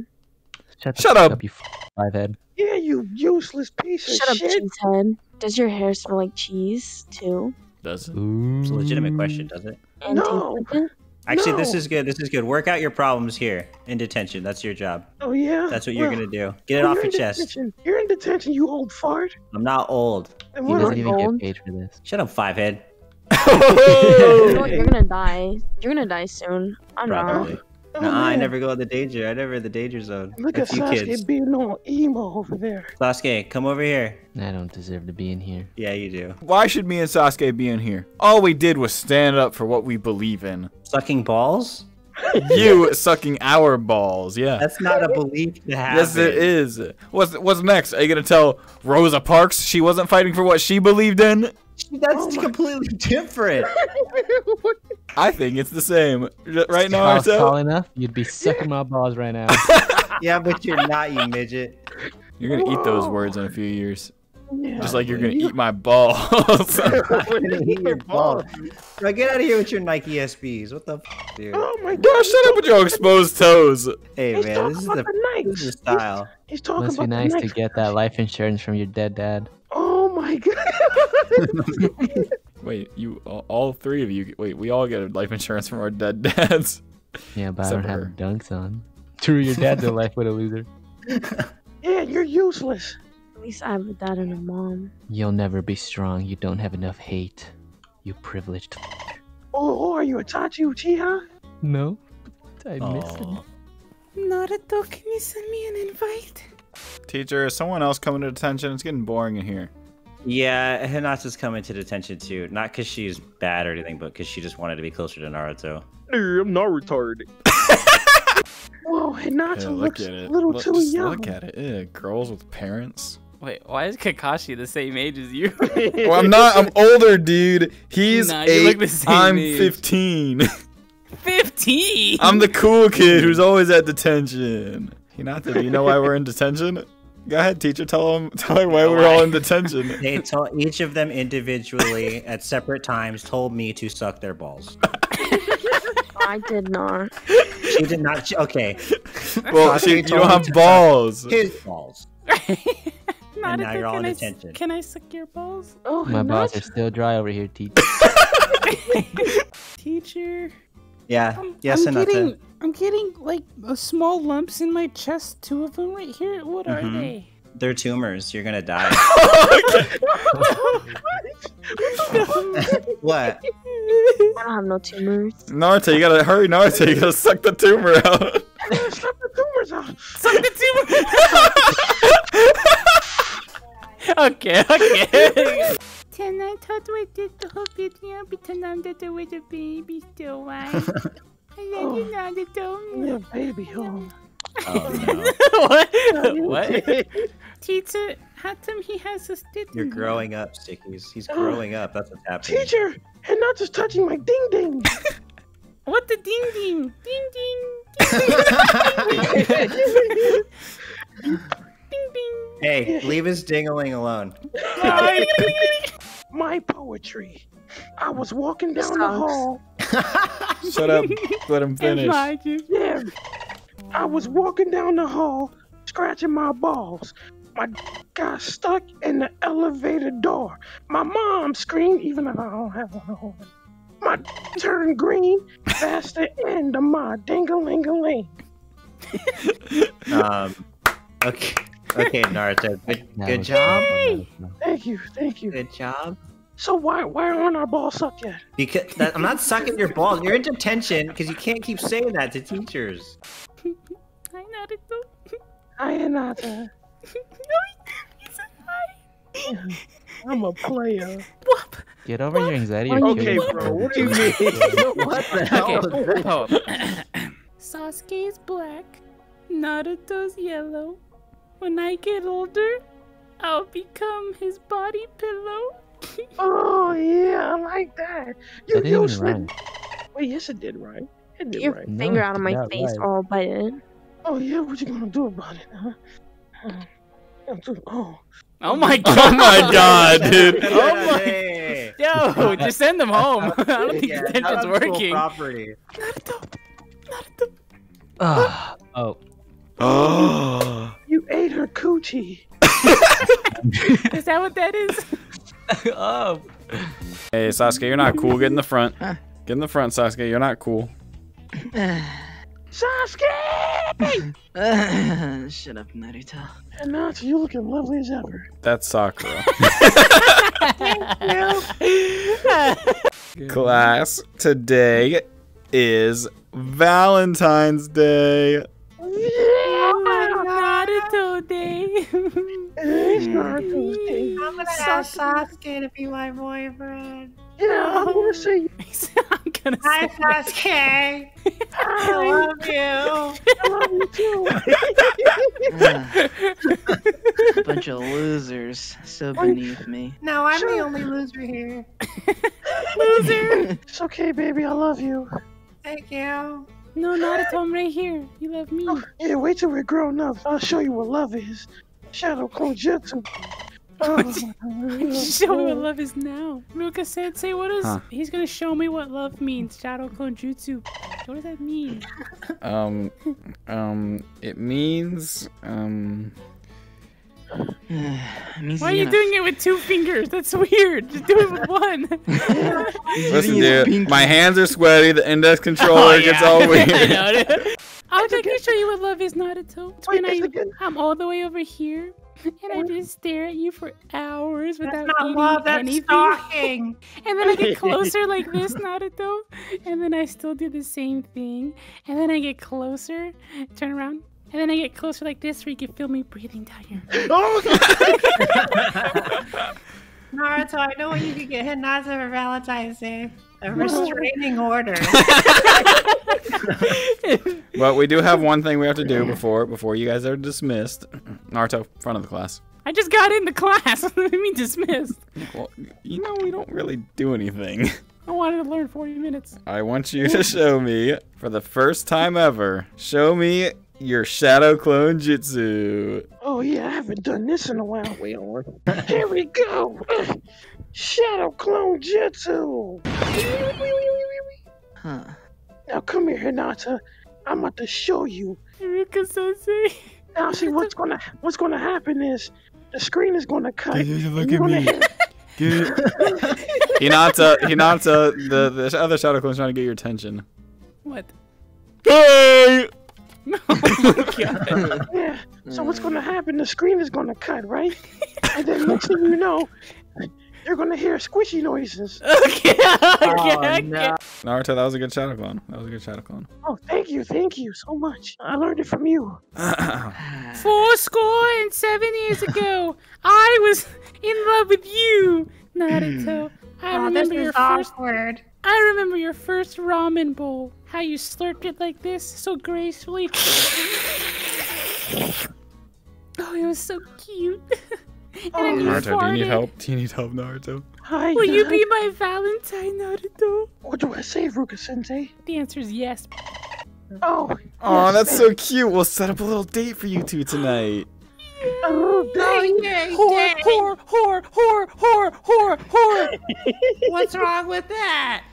Shut, the Shut up. up, you f- five head. yeah, you useless piece of Shut up, shit. cheesehead. Does your hair smell like cheese too? Does it? It's a legitimate question, does it? And No. taste like it? Actually, this No. is good. This is good. Work out your problems here in detention. That's your job. Oh yeah. That's what you're Well, gonna do. Get it well, off you're your in chest. detention. You're in detention, you old fart. I'm not old. And He what doesn't are even old? get paid for this. Shut up, five head. You know what? You're gonna die. You're gonna die soon. I'm Probably. Not. Oh, Nuh-uh, I never go in the danger. I never in the danger zone. Look a at few Sasuke kids. being all emo over there. Sasuke, come over here. I don't deserve to be in here. Yeah, you do. Why should me and Sasuke be in here? All we did was stand up for what we believe in. Sucking balls? You sucking our balls, yeah. That's not a belief to have. Yes, it is. What's what's next? Are you gonna tell Rosa Parks she wasn't fighting for what she believed in? That's oh completely different. I think it's the same. R- Right If now, I was tall enough, you'd be sucking my balls right now. yeah, but you're not, you midget. You're gonna eat those words in a few years. Yeah. Just like you're gonna eat my balls. I'm gonna eat your balls. Bro, get out of here with your Nike SBs. What the f, dude? Oh my gosh, god. shut up with your exposed toes. Hey, He's man, this is about the, the this is the style. He's talking Must be nice the to get that life insurance from your dead dad. Oh my god. Wait, you all, all three of you. Wait, we all get life insurance from our dead dads. Yeah, but I don't have her. dunks on. True, your dad's a life with a loser. yeah, you're useless. At least I have a dad and a mom. You'll never be strong. You don't have enough hate. You privileged. Oh, oh, are you Itachi Uchiha? No, I missed him. Aw. Naruto, can you send me an invite? Teacher, is someone else coming to detention? It's getting boring in here. Yeah, Hinata's coming to detention too. Not because she's bad or anything, but because she just wanted to be closer to Naruto. Dude, I'm not retarded. Whoa, oh, Hinata Yeah, look looks at it. a little Look- too just young. Look at it. Ew, girls with parents. Wait, why is Kakashi the same age as you? Well, I'm not. I'm older, dude. He's Nah, you eight. look the same I'm age. 15. 15. I'm the cool kid who's always at detention. Hinata, do you know why we're in detention? Go ahead, teacher. Tell them. Tell her why we're all in detention. They told each of them individually at separate times told me to suck their balls. I did not. She did not. She, okay. Well, she, you don't have balls. His balls. Naruto, now you're all in I s- detention. Can I suck your balls? Oh, My balls are still dry over here, teacher. Teacher. Yeah. I'm, yes, I'm Hinata. getting, I'm getting like small lumps in my chest. Two of them right here. What Mhm. are they? They're tumors. You're gonna die. what? I don't have no tumors. Naruto, you gotta hurry, Naruto. You gotta suck the tumor out. Suck the tumors out. Suck the tumor. okay, okay. Can I talk with this the whole video because I'm the with a baby still, right? Oh, I love you, Naruto. Yeah, baby, oh. Oh no. what? what? Teacher, how come he has a stick? You're growing up, Stickies. He's growing up. That's what's happening. Teacher, Hinata's touching my ding ding. What the ding ding? Ding ding. Ding ding. Hey, leave his dingaling alone. my poetry. I was walking down the hall. Shut up. Let him finish. Yeah. I was walking down the hall, scratching my balls. My got stuck in the elevator door. My mom screamed, even if I don't have one to hold it. My turned green. That's the end of my ding-a-ling-a-ling. Um. Okay. Okay, Naruto. Good, That good was- job. Thank you, thank you. Good job. So why why aren't our balls sucked yet? Because that, I'm not sucking your balls. You're in detention because you can't keep saying that to teachers. Hi, Naruto. I am not. Uh, He said hi. I'm a player. Whoop. Get over your anxiety. You- kill Okay, yourself. bro. What do you mean? what the hell? was Okay. that? Oh. Sasuke is black. Naruto's yellow. When I get older, I'll become his body pillow. Oh yeah, I like that. You That didn't even Wait, yes it did right. It Get did your right. No, finger out of my face, right. or I'll bite it. Oh yeah, what you gonna do about it, huh? Uh, I'm too- Oh, Oh my god. Oh my god, dude. Oh my. Hey. Yo, just send them home. I don't think Yeah, extension's Naruto's working. Property. Ah, oh, Oh. you ate her coochie. Is that what that is? Oh. Hey, Sasuke, you're not cool. Get in the front. Huh. Get in the front, Sasuke. You're not cool. Sasuke! Shut up, Naruto. and Naruto, you looking lovely as ever. That's Sakura. Class, today is Valentine's Day. Naruto Day. It's Naruto's day. I'm gonna ask Sasuke to be my boyfriend. Yeah, I'm gonna say I'm gonna Hi, say Sasuke. I love you. I love you too. A bunch of losers. So beneath me. No, I'm the only loser here. loser. It's okay, baby. I love you. Thank you. No, not at home right here. You love me. Yeah, wait till we're grown up. I'll show you what love is. Shadow Clone Jutsu. Oh, show me what love is now. Ruka Sensei, what is Huh. he's gonna show me what love means? Shadow Clone Jutsu. What does that mean? Um, um, it means, um, It means Why are you gonna- doing it with two fingers? That's weird. Just do it with one. listen, dude, my hands are sweaty. The index controller oh, gets all weird. I know, dude. I'll take you show you what love is, Naruto. It's Wait, when I, it's again. I'm all the way over here, and I just stare at you for hours without That's not eating love, that's anything. stalking. And then I get closer like this, Naruto, and then I still do the same thing. And then I get closer, turn around, and then I get closer like this, where you can feel me breathing down your. Oh Naruto, I know what you could get Hinata for Valentine's Day. A restraining order. But we do have one thing we have to do before before you guys are dismissed. Naruto, front of the class. I just got into class. what do you mean dismissed? Well, you know we don't really do anything. I wanted to learn 40 minutes. I want you to show me, for the first time ever, show me your Shadow Clone Jutsu. Oh yeah, I haven't done this in a while. Wait on. Here we go. Shadow Clone Jutsu. Huh. Now come here, Hinata. I'm about to show you. Ruka Sensei. Now see what's gonna what's gonna happen is the screen is gonna cut. Look You're at gonna me. hear- Hinata, Hinata, the, the other Shadow Clone's trying to get your attention. What? Hey! Yeah. So what's gonna happen? The screen is gonna cut, right? And then next thing you know, you're gonna hear squishy noises. Okay, okay, oh, okay. Naruto, that was a good Shadow Clone. That was a good Shadow Clone. Oh, thank you, thank you so much. I learned it from you. Four score and seven years ago, I was in love with you, Naruto. I Oh, this remember your is first. awkward. I remember your first ramen bowl. How you slurped it like this, so gracefully. oh, it was so cute. and then oh, you Naruto, do you need help? Do you need help, Naruto? Hi. Will you be my Valentine, Naruto? What do I say, Ruka Sensei? The answer is yes. Oh. Oh, yes, that's thank- so cute. We'll set up a little date for you two tonight. Oh, Oh, yay, Whore, yay. whore, whore, whore, whore, whore, whore. What's wrong with that?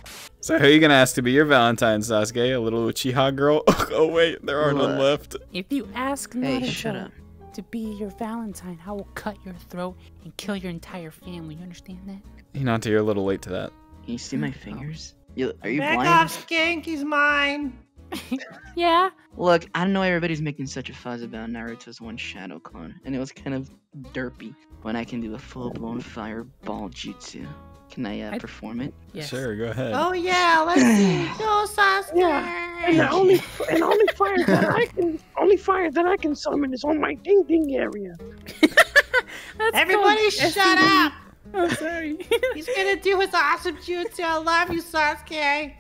So who are you gonna ask to be your Valentine, Sasuke? A little Uchiha girl? Oh wait, there are none left. If you ask Hey, Naruto to be your Valentine, I will cut your throat and kill your entire family. You understand that? Hinata, you're a little late to that. Can you see my fingers? You, are you Back blind? off, Skank. He's mine. Yeah. Look, I don't know everybody's making such a fuss about Naruto's one shadow clone, and it was kind of derpy when I can do a full-blown fireball jutsu. Can I, uh, I- perform it? Yes. Sure, go ahead. Oh yeah, let's see. Go, Sasuke. Yeah. And the only and only fire that I can only fire that I can summon is on my ding ding area. Everybody called shut up. I'm oh, sorry. He's gonna do his awesome jutsu. I love you, Sasuke.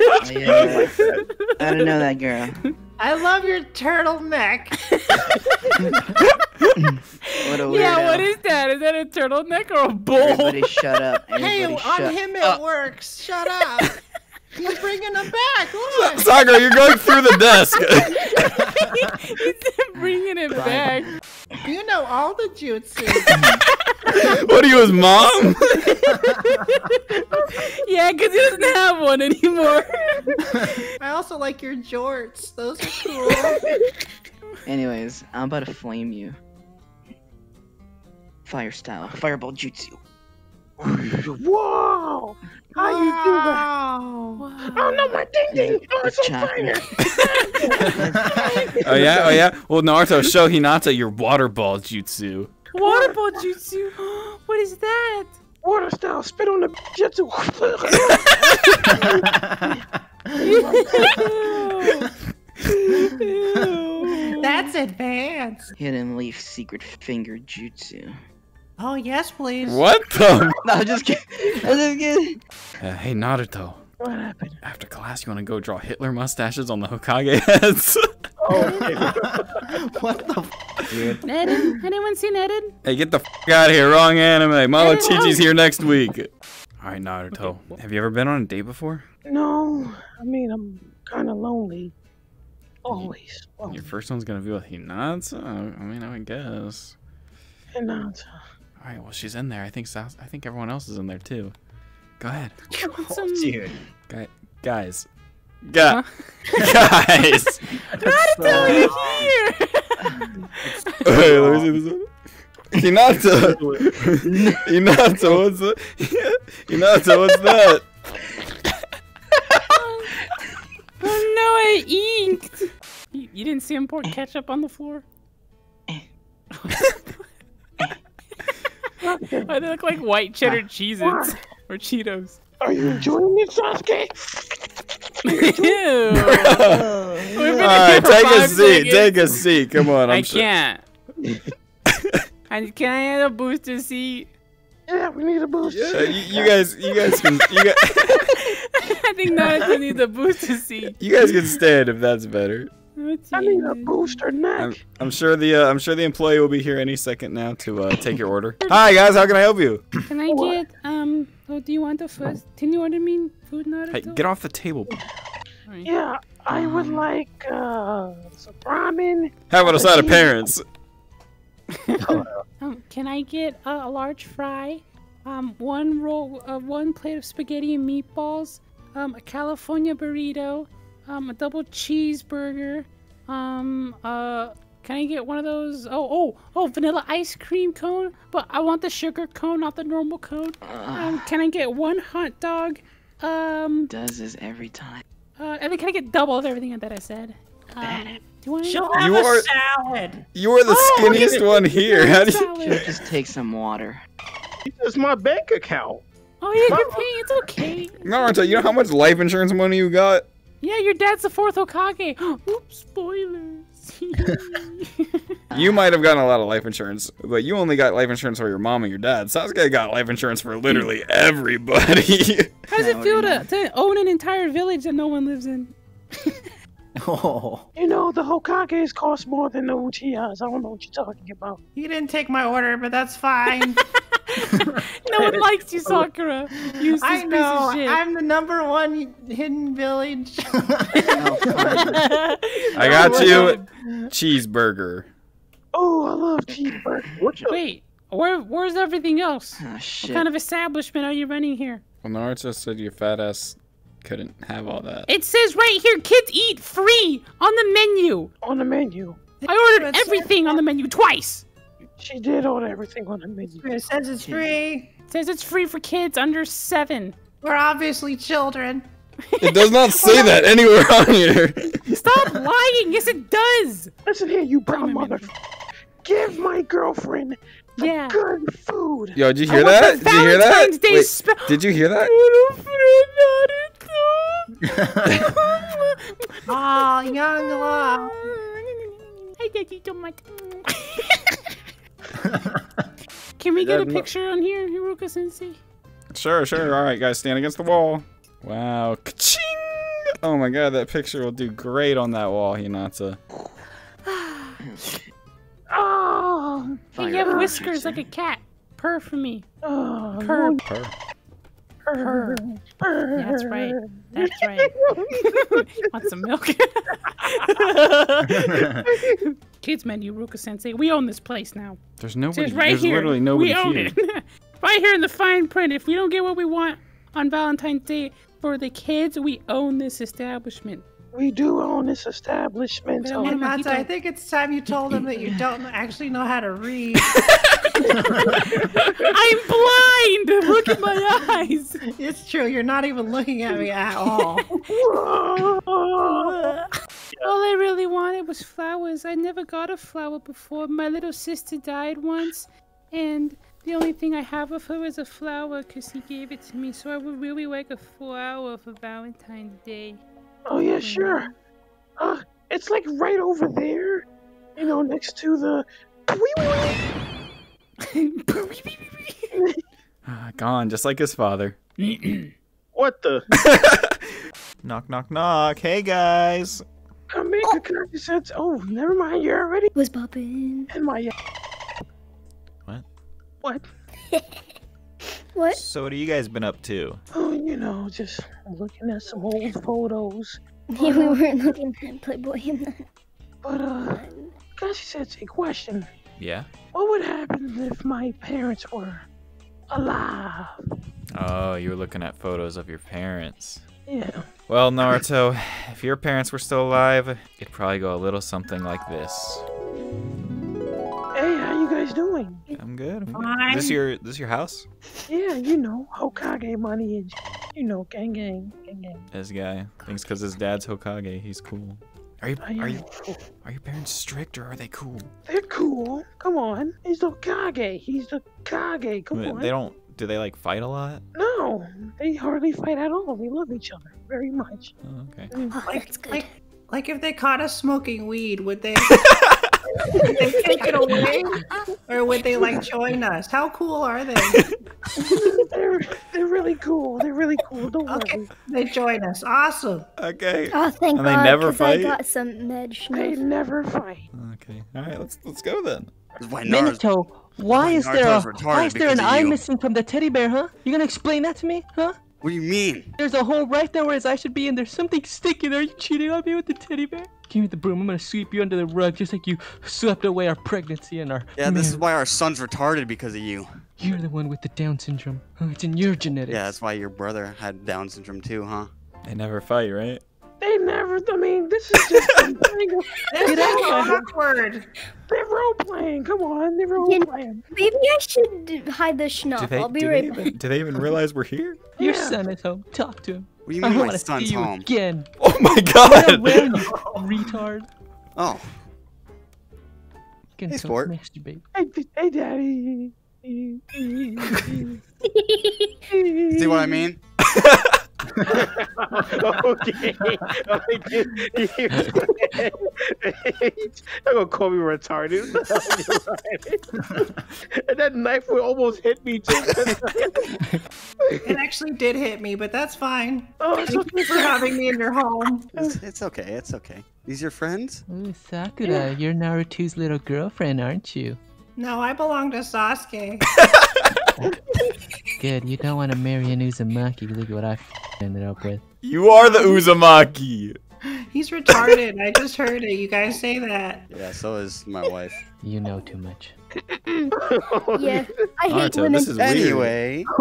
Oh, yeah. I don't know that girl. I love your turtleneck. What a weirdo. Yeah, what is that? Is that a turtleneck or a bull? Everybody shut up. hey, Everybody on shut him it up. works. Shut up. He's bringing him back. Look. Sakura, you're going through the desk. He's bringing it back. You know all the jutsu. what are you, his mom? yeah, because he doesn't have one anymore. I also like your jorts. Those are cool. Anyways, I'm about to flame you. Fire style. Fireball jutsu. Whoa! How you do that? Oh no, my ding ding! Oh, it's on fire! oh yeah, oh yeah. Well, Naruto, show Hinata your water ball jutsu. Water ball jutsu. What is that? Water style, spit on the jutsu. That's advanced. Hidden leaf secret finger jutsu. Oh yes, please. What the? No, I'm just kidding. I'm just kidding. Uh, hey Naruto, What happened? after class, you want to go draw Hitler mustaches on the Hokage heads? Oh, what the f dude? Eren? Anyone seen Eren? hey, get the f out of here! Wrong anime. Malo Eden, Chichi's here next week. All right, Naruto. Have you ever been on a date before? No, I mean I'm kind of lonely. Always. Oh, Your first one's gonna be with Hinata. I mean, I would guess. and uh, All right, well, she's in there. I think Sas- I think everyone else is in there too. Go ahead, oh, Some... Dude. Guy- guys. Gu- guys. Naruto, you're here! Wait, let me see this one. Hinata. Hinata, what's that? Hinata, what's that? Oh no, I inked! You, you didn't see him pour ketchup on the floor? Why they look like white cheddar cheeses or Cheetos? Are you enjoying it, Sasuke? Ew. We've been All right, take a seat. seconds. Take a seat. Come on. I'm I sure- can't. and can I have a booster seat? Yeah, we need a boost. Yeah, you, you guys, you guys can, you guys, I think Naruto needs a booster seat. you guys can stand if that's better. I need a booster neck. I'm, I'm sure the, uh, I'm sure the employee will be here any second now to uh, take your order. Hi guys, how can I help you? Can I get um? Oh, do you want the first? Can you order me food, Naruto? Hey, get off the table. Yeah, I would like uh some ramen. How about a side of parents? Um, can I get uh, a large fry? Um, one roll, uh, one plate of spaghetti and meatballs. Um, a California burrito. Um, a double cheeseburger. Um, uh, can I get one of those? Oh, oh, oh, vanilla ice cream cone. But I want the sugar cone, not the normal cone. Um, can I get one hot dog? Um, Does this every time. uh, and then can I get double of everything that I said? Um, do you want She'll any- have You a are- salad. You are the Oh, skinniest one here. How do you? Should just take some water. It's my bank account. Oh yeah, you're paying. It's okay. Naruto, you know how much life insurance money you got? Yeah, your dad's the fourth Hokage. Oops, spoilers. You might have gotten a lot of life insurance, but you only got life insurance for your mom and your dad. Sasuke got life insurance for literally everybody. How does it feel to, to own an entire village that no one lives in? Oh. You know the Hokages cost more than the Uchihas. I don't know what you're talking about. You didn't take my order, but that's fine. No one likes you, Sakura. Useless I piece know. of shit. I'm the number one hidden village. I got you cheeseburger. Oh, I love cheeseburger. What the? Wait, where where's everything else? Oh, What kind of establishment are you running here? Well, Naruto said your fat ass couldn't have all that. It says right here, kids eat free on the menu. On the menu. I ordered everything on the menu twice. She did order everything on the menu. it says it's free. It says it's free for kids under seven. We're obviously children. It does not say that anywhere on here. Stop lying. Yes, it does. Listen here, you brown mother. Give my girlfriend the Yeah. good food. Yo, did you hear want that? Did you hear that? Wait, did you hear that? Oh, young love. I did eat too much. Can we get a picture on here, Iruka Sensei? Sure, sure. All right, guys, stand against the wall. Wow. Ka-ching! Oh my god, that picture will do great on that wall, Hinata. Oh, Hey, you have whiskers like a cat. Purr for me. oh, Purr. Purr. Purr. That's right. That's right. Want some milk? Kids menu, Ruka Sensei. We own this place now. There's It nobody. says right there's here. literally nobody we own here. it. right here in the fine print. If we don't get what we want on Valentine's Day for the kids, we own this establishment. We do own this establishment. But I so- want Hinata, mojito. I think it's time you told them that you don't actually know how to read. I'm blind. Look at my eyes. It's true. You're not even looking at me at all. All I really wanted was flowers. I never got a flower before. My little sister died once, and the only thing I have of her is a flower because he gave it to me. So I would really like a flower for Valentine's Day. Oh yeah, sure. Uh, it's like right over there. You know, next to the. Ah, Gone, just like his father. What the? knock, knock, knock. Hey, guys. Come in, Kakashi said. Oh, never mind. You're already. Was poppin'? In my. What? What? What? So, what have you guys been up to? Oh, you know, just looking at some old photos. Yeah, we weren't looking at Playboy in that. But uh, Kakashi said a question. Yeah? What would happen if my parents were alive? Oh, you were looking at photos of your parents. Yeah. Well, Naruto, if your parents were still alive, it'd probably go a little something like this. Hey, how you guys doing? I'm good. I'm good. Fine. This your this your house? Yeah, you know, Hokage money and you know, gang gang, gang gang. This guy thinks because his dad's Hokage, he's cool. Are you are you are your parents strict or are they cool? They're cool. Come on. He's the Kage. He's the Kage. Come Wait, on. They don't. Do they like fight a lot? No, they hardly fight at all. They love each other very much. Oh, okay. Mm. Oh, Like, that's good. like, like if they caught us smoking weed, would they? would they take it away, or would they like join us? How cool are they? they're they're really cool. They're really cool. Don't Okay, worry. they join us. Awesome. Okay. Oh, thank And they God, never 'cause I got some med They never fight. Okay. All right. Let's let's go then. Why Naruto? Minato, why why is there a, why is there an eye you. missing from the teddy bear, huh? You gonna explain that to me, huh? What do you mean? There's a hole right there where his eye should be, and there's something sticking there. Are you cheating on me with the teddy bear? Give me the broom. I'm gonna sweep you under the rug, just like you swept away our pregnancy and our. Yeah, this is why our son's retarded because of you. You're the one with the Down syndrome. Oh, it's in your genetics. Yeah, that's why your brother had Down syndrome too, huh? They never fight, right? They never. I mean, this is just them playing. This is Get awkward. They're role playing. Come on, they're role Yeah. playing. Maybe I should hide the Do schnuff. they I'll be do right they back. even, do they even realize we're here? Your Yeah. son is home. Talk to him. What do you I mean don't my want to son's see you home? again. Oh my Get god! around, you retard. Oh, Can Hey, so sport. Masturbate. Hey, d- hey, daddy. see what I mean? Okay. okay. They're gonna call me retarded. and that knife would almost hit me too. It actually did hit me, but that's fine. oh, it's Thank you for having me in your home. It's, it's okay. It's okay. These your friends? Ooh, Sakura, you're Naruto's little girlfriend, aren't you? No, I belong to Sasuke. Good. You don't want to marry an Uzumaki. Look at what I f- ended up with. You are the Uzumaki. He's retarded. I just heard it. You guys say that. Yeah, so is my wife. You know too much. Yeah, I hate Naruto, women. this is weird. Anyway,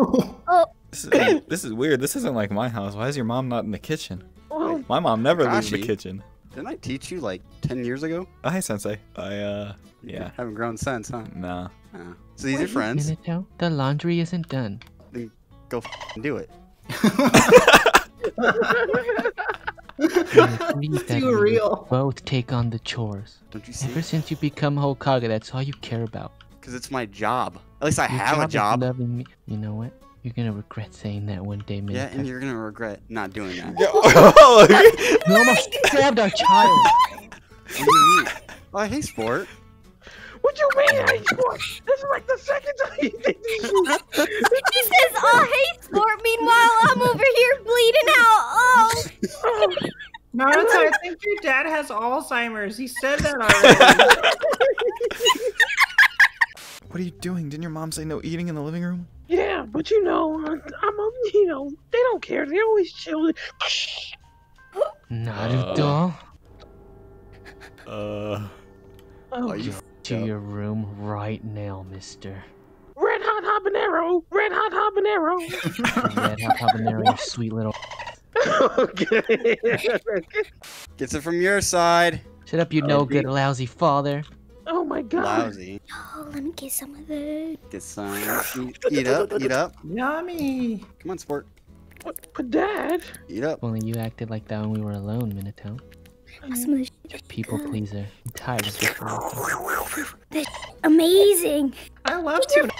Oh, This is, this is weird. This isn't like my house. Why is your mom not in the kitchen? Well, My mom never leaves the kitchen. didn't I teach you like 10 years ago? Oh, hi, Sensei. I, uh, yeah. Haven't grown since, huh? Nah. Oh. So these are friends. Minato, the laundry isn't done. Then go f- do it. Please, that too real. Both take on the chores. Don't you see? Ever since you become Hokage, that's all you care about. Because it's my job. At least I Your have a job. loving me. You know what? You're gonna regret saying that one day, Minato. Yeah, and you're gonna regret not doing that. You almost stabbed our child. What do you mean? Oh, hey, sport. What do you mean hate sport? This is like the second time you did this. He says, "Oh, hey, sport." Meanwhile, I'm over here bleeding out. Oh. Naruto, I think your dad has Alzheimer's. He said that already. What are you doing? Didn't your mom say no eating in the living room? Yeah, but you know, I'm, I'm, you know, they don't care. They always chill. Naruto, Uh. Oh, Are you to your room right now, mister. Red hot habanero, red hot habanero. Red hot habanero, you sweet little. okay. Gets it from your side. Shut up, you no good, lousy father. Oh my god. Lousy. Oh, let me get some of that. Get some. Eat, eat up. Eat up. Yummy. Come on, sport. But, but dad. Eat up. Only you acted like that when we were alone, Minato. Some of this people pleaser. I'm tired of this. Naruto. That's amazing. I love Get hands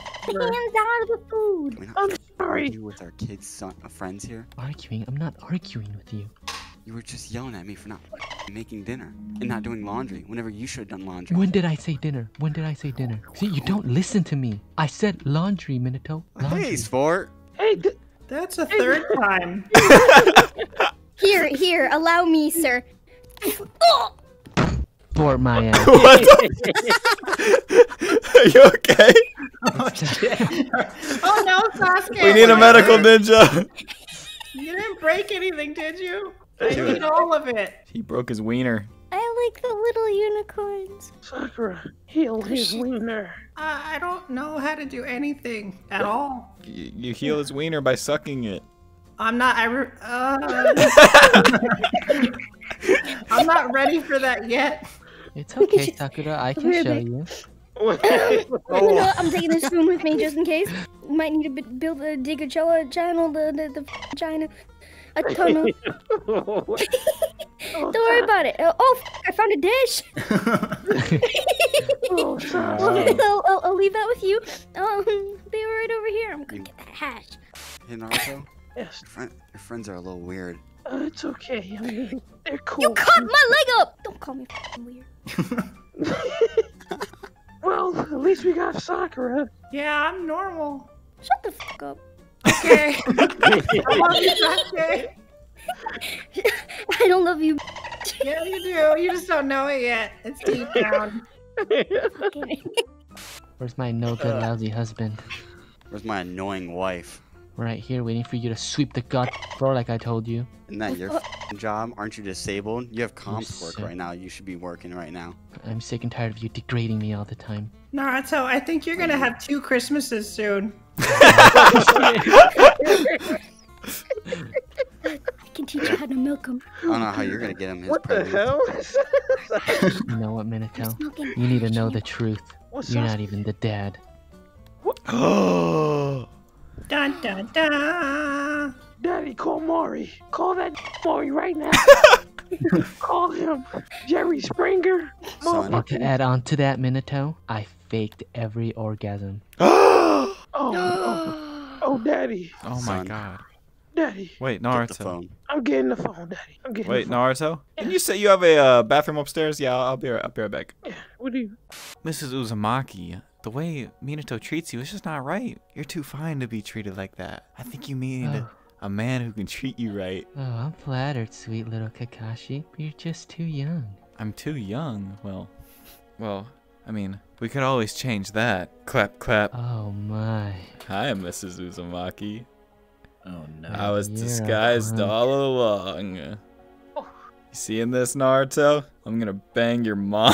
out of the food. I'm sorry. you with our kids' son, uh, friends here. Arguing? I'm not arguing with you. You were just yelling at me for not making dinner and not doing laundry whenever you should have done laundry. When did I say dinner? When did I say dinner? See, you don't listen to me. I said laundry, Minato. Laundry. Hey, sport. Hey, d- That's a third time. Here, here, allow me, sir. Oh, For my ass. what? The... are you okay? oh no, Sasuke! We need a medical ninja. You didn't break anything, did you? I Do it. need all of it. He broke his wiener. I like the little unicorns. Sakura, heal his wiener. I I don't know how to do anything at all. You, you heal his wiener by sucking it. I'm not. I. Re- uh, I'm not ready for that yet. It's okay, Sakura. I can show you. You know what? I'm taking this spoon with me just in case. Might need to b- build a dig a channel, the the, the f- China, a tunnel. Don't worry about it. Uh, oh, I found a dish. Oh, I'll, I'll, I'll leave that with you. Um, they were right over here. I'm gonna get that hash. Hey, Naruto. Yes, Your, friend, your friends are a little weird. uh, it's okay. I mean, they're cool. You cut my leg up. Don't call me f***ing weird. Well, at least we got Sakura. Yeah, I'm normal. Shut the fuck up. Okay. I love you, Sasuke. I don't love you. Yeah, you do. You just don't know it yet. It's deep down. Where's my no good, uh. lousy husband? Where's my annoying wife? Right here, waiting for you to sweep the god floor like I told you. Isn't that your f***ing job? Aren't you disabled? You have comps work right now. You should be working right now. I'm sick and tired of you degrading me all the time. Naruto, I think you're gonna have two Christmases soon. I can teach you how to milk them. I don't know how you're gonna get him his What the hell? You know what, Minato? You need to know the truth. What's You're up? not even the dad. Oh. Dun dun dun. Daddy, call Maury. Call that Maury right now. call him. Jerry Springer. Son. And to add on to that, Minato, I faked every orgasm. Oh, oh, oh, Daddy. Oh my Son. god. Daddy. Wait, Get Naruto. I'm getting the phone, Daddy. I'm getting Wait, the phone. Naruto. Didn't you say you have a uh, bathroom upstairs? Yeah, I'll be right, I'll be right back. Yeah, what do you? Mrs. Uzumaki, the way Minato treats you is just not right. You're too fine to be treated like that. I think you need Oh. a man who can treat you right. Oh, I'm flattered, sweet little Kakashi. But you're just too young. I'm too young. Well, well, I mean, we could always change that. Clap, clap. Oh my. Hi, Mrs. Uzumaki. Oh no. I was You're disguised all along. You seeing this, Naruto? I'm gonna bang your mom.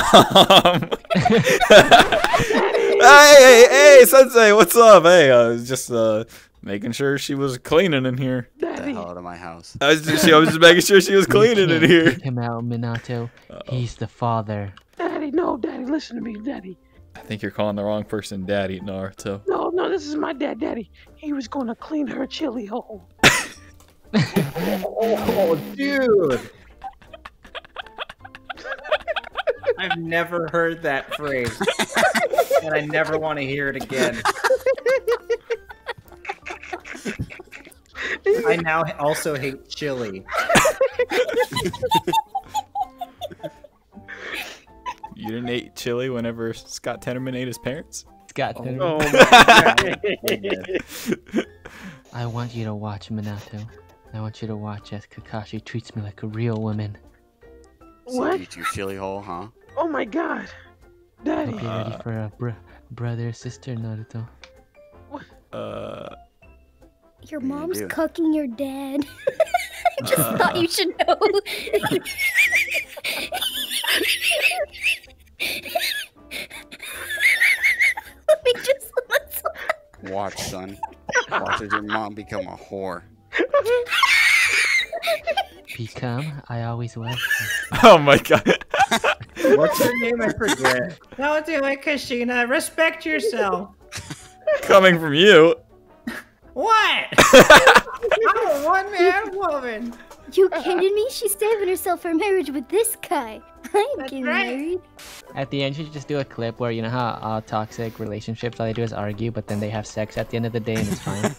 hey, hey, hey, Sensei, what's up? Hey, I was just uh making sure she was cleaning in here. Get the hell out of my house. I was just, I was just making sure she was cleaning in here. kick him out, Minato. He's the father. Daddy, no, Daddy, listen to me, Daddy. I think you're calling the wrong person daddy, Naruto. No, no, this is my dad, Daddy. He was gonna clean her chili hole. Oh, dude. I've never heard that phrase, and I never want to hear it again. I now also hate chili. You didn't eat chili whenever Scott Tenorman ate his parents? Scott Tenorman. Oh, Tenorman. Oh I want you to watch Minato. I want you to watch as Kakashi treats me like a real woman. So you your chili hole, huh? Oh my god. Daddy. Hope you're ready for a br- brother sister Naruto. Uh, Your mom's do? cooking your dad. I just Uh. thought you should know. Let me just Watch, son. Watch as your mom become a whore. Become, I always was. oh my god. What's her name? I forget. Don't do it, Kushina. Respect yourself. Coming from you. What? I'm a one man woman. You kidding me? She's saving herself for marriage with this guy. I ain't getting right. married. At the end, she should just do a clip where you know how all toxic relationships all they do is argue, but then they have sex at the end of the day and it's fine.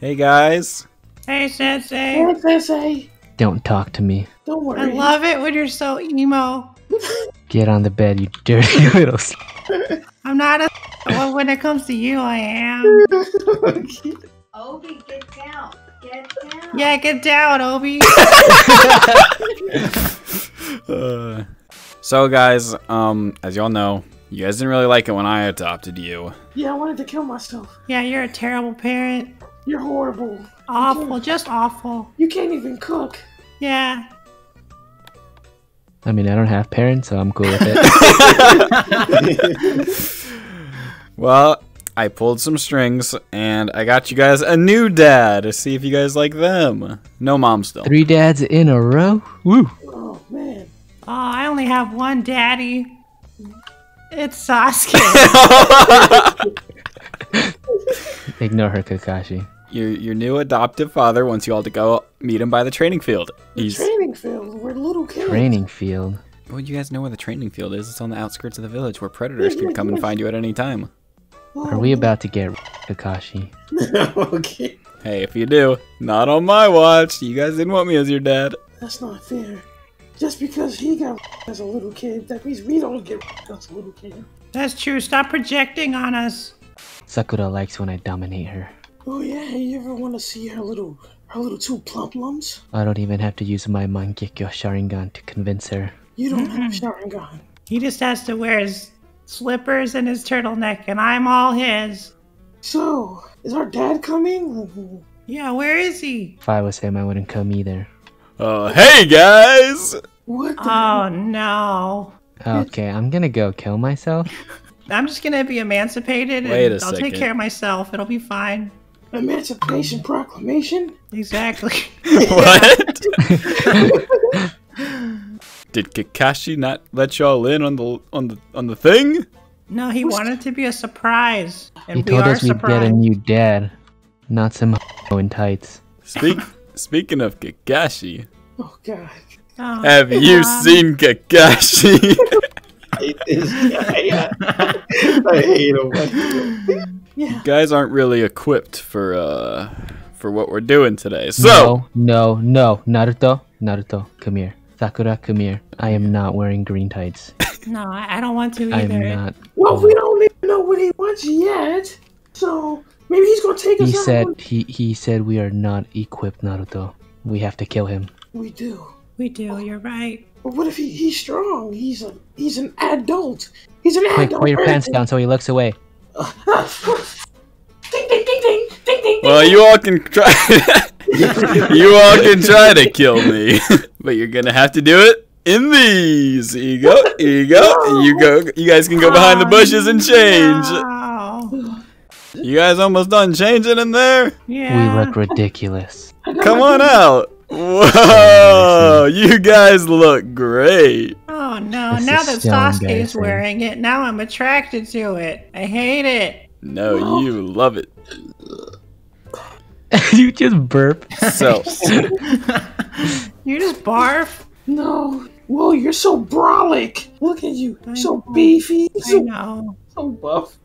Hey guys. Hey, Sensei. Sensei. Don't talk to me. Don't worry. I love it when you're so emo. Get on the bed, you dirty little. s- I'm not a well, when it comes to you, I am. Obi, get down. Get down. Yeah, get down, Obi. Uh, so guys, um, as y'all know, you guys didn't really like it when I adopted you. Yeah, I wanted to kill myself. Yeah, you're a terrible parent. You're horrible. Awful, just awful. You can't even cook. Yeah. I mean, I don't have parents, so I'm cool with it. Well, I pulled some strings and I got you guys a new dad to see if you guys like them. No mom still. Three dads in a row. Woo! Oh man. Oh, I only have one daddy. It's Sasuke. Ignore her, Kakashi. Your your new adoptive father wants you all to go meet him by the training field. He's Training field. We're little kids. Training field. well, you guys know where the training field is. It's on the outskirts of the village where predators can come and find you at any time. Are we about to get Kakashi? okay. Hey, if you do, not on my watch. You guys didn't want me as your dad. That's not fair. Just because he got as a little kid, that means we don't get as a little kid. That's true. Stop projecting on us. Sakura likes when I dominate her. Oh yeah, you ever want to see her little, her little two plump lumps? I don't even have to use my Mangekyo Sharingan to convince her. You don't have Sharingan. He just has to wear his slippers and his turtleneck, and I'm all his. So, is our dad coming? Yeah, where is he? If I was him, I wouldn't come either. Uh, hey guys! What? Oh no. Okay, I'm gonna go kill myself. I'm just gonna be emancipated Wait and a I'll take care of myself. It'll be fine. Emancipation Proclamation? Exactly. what? Did Kakashi not let y'all in on the on the on the thing? No, he wanted it to be a surprise. And he we told are us we'd get a new dad, not some in tights. Speak speaking of Kakashi, Oh god. Oh, have you Mom. seen Kakashi? hate this guy. I hate him. you guys aren't really equipped for uh for what we're doing today. So No, no, no, Naruto, Naruto, come here. Sakura, come here. I am not wearing green tights. No, I I don't want to either. I'm either. not. Well, we don't even know what he wants yet. So, maybe he's gonna take us He said one- he he said we are not equipped, Naruto. We have to kill him. We do. We do, you're right. But what if he, he's strong? He's a he's an adult. He's an Quick, adult. pull your pants down so he looks away. Ding ding ding ding ding ding. well, you all can try. you all can try to kill me, but you're gonna have to do it in these. Here you go. Here you go. You go. You guys can go behind the oh, bushes and change. Oh, You guys almost done changing in there? yeah. We look ridiculous. Come on out. Whoa, you guys look great. Oh no, This now that so Sasuke's embarrassing. wearing it, now I'm attracted to it. I hate it. No, you love it. you just burp. So, You just barf. No. Whoa, you're so brolic. Look at you. I So know. beefy. I So, know. so buff.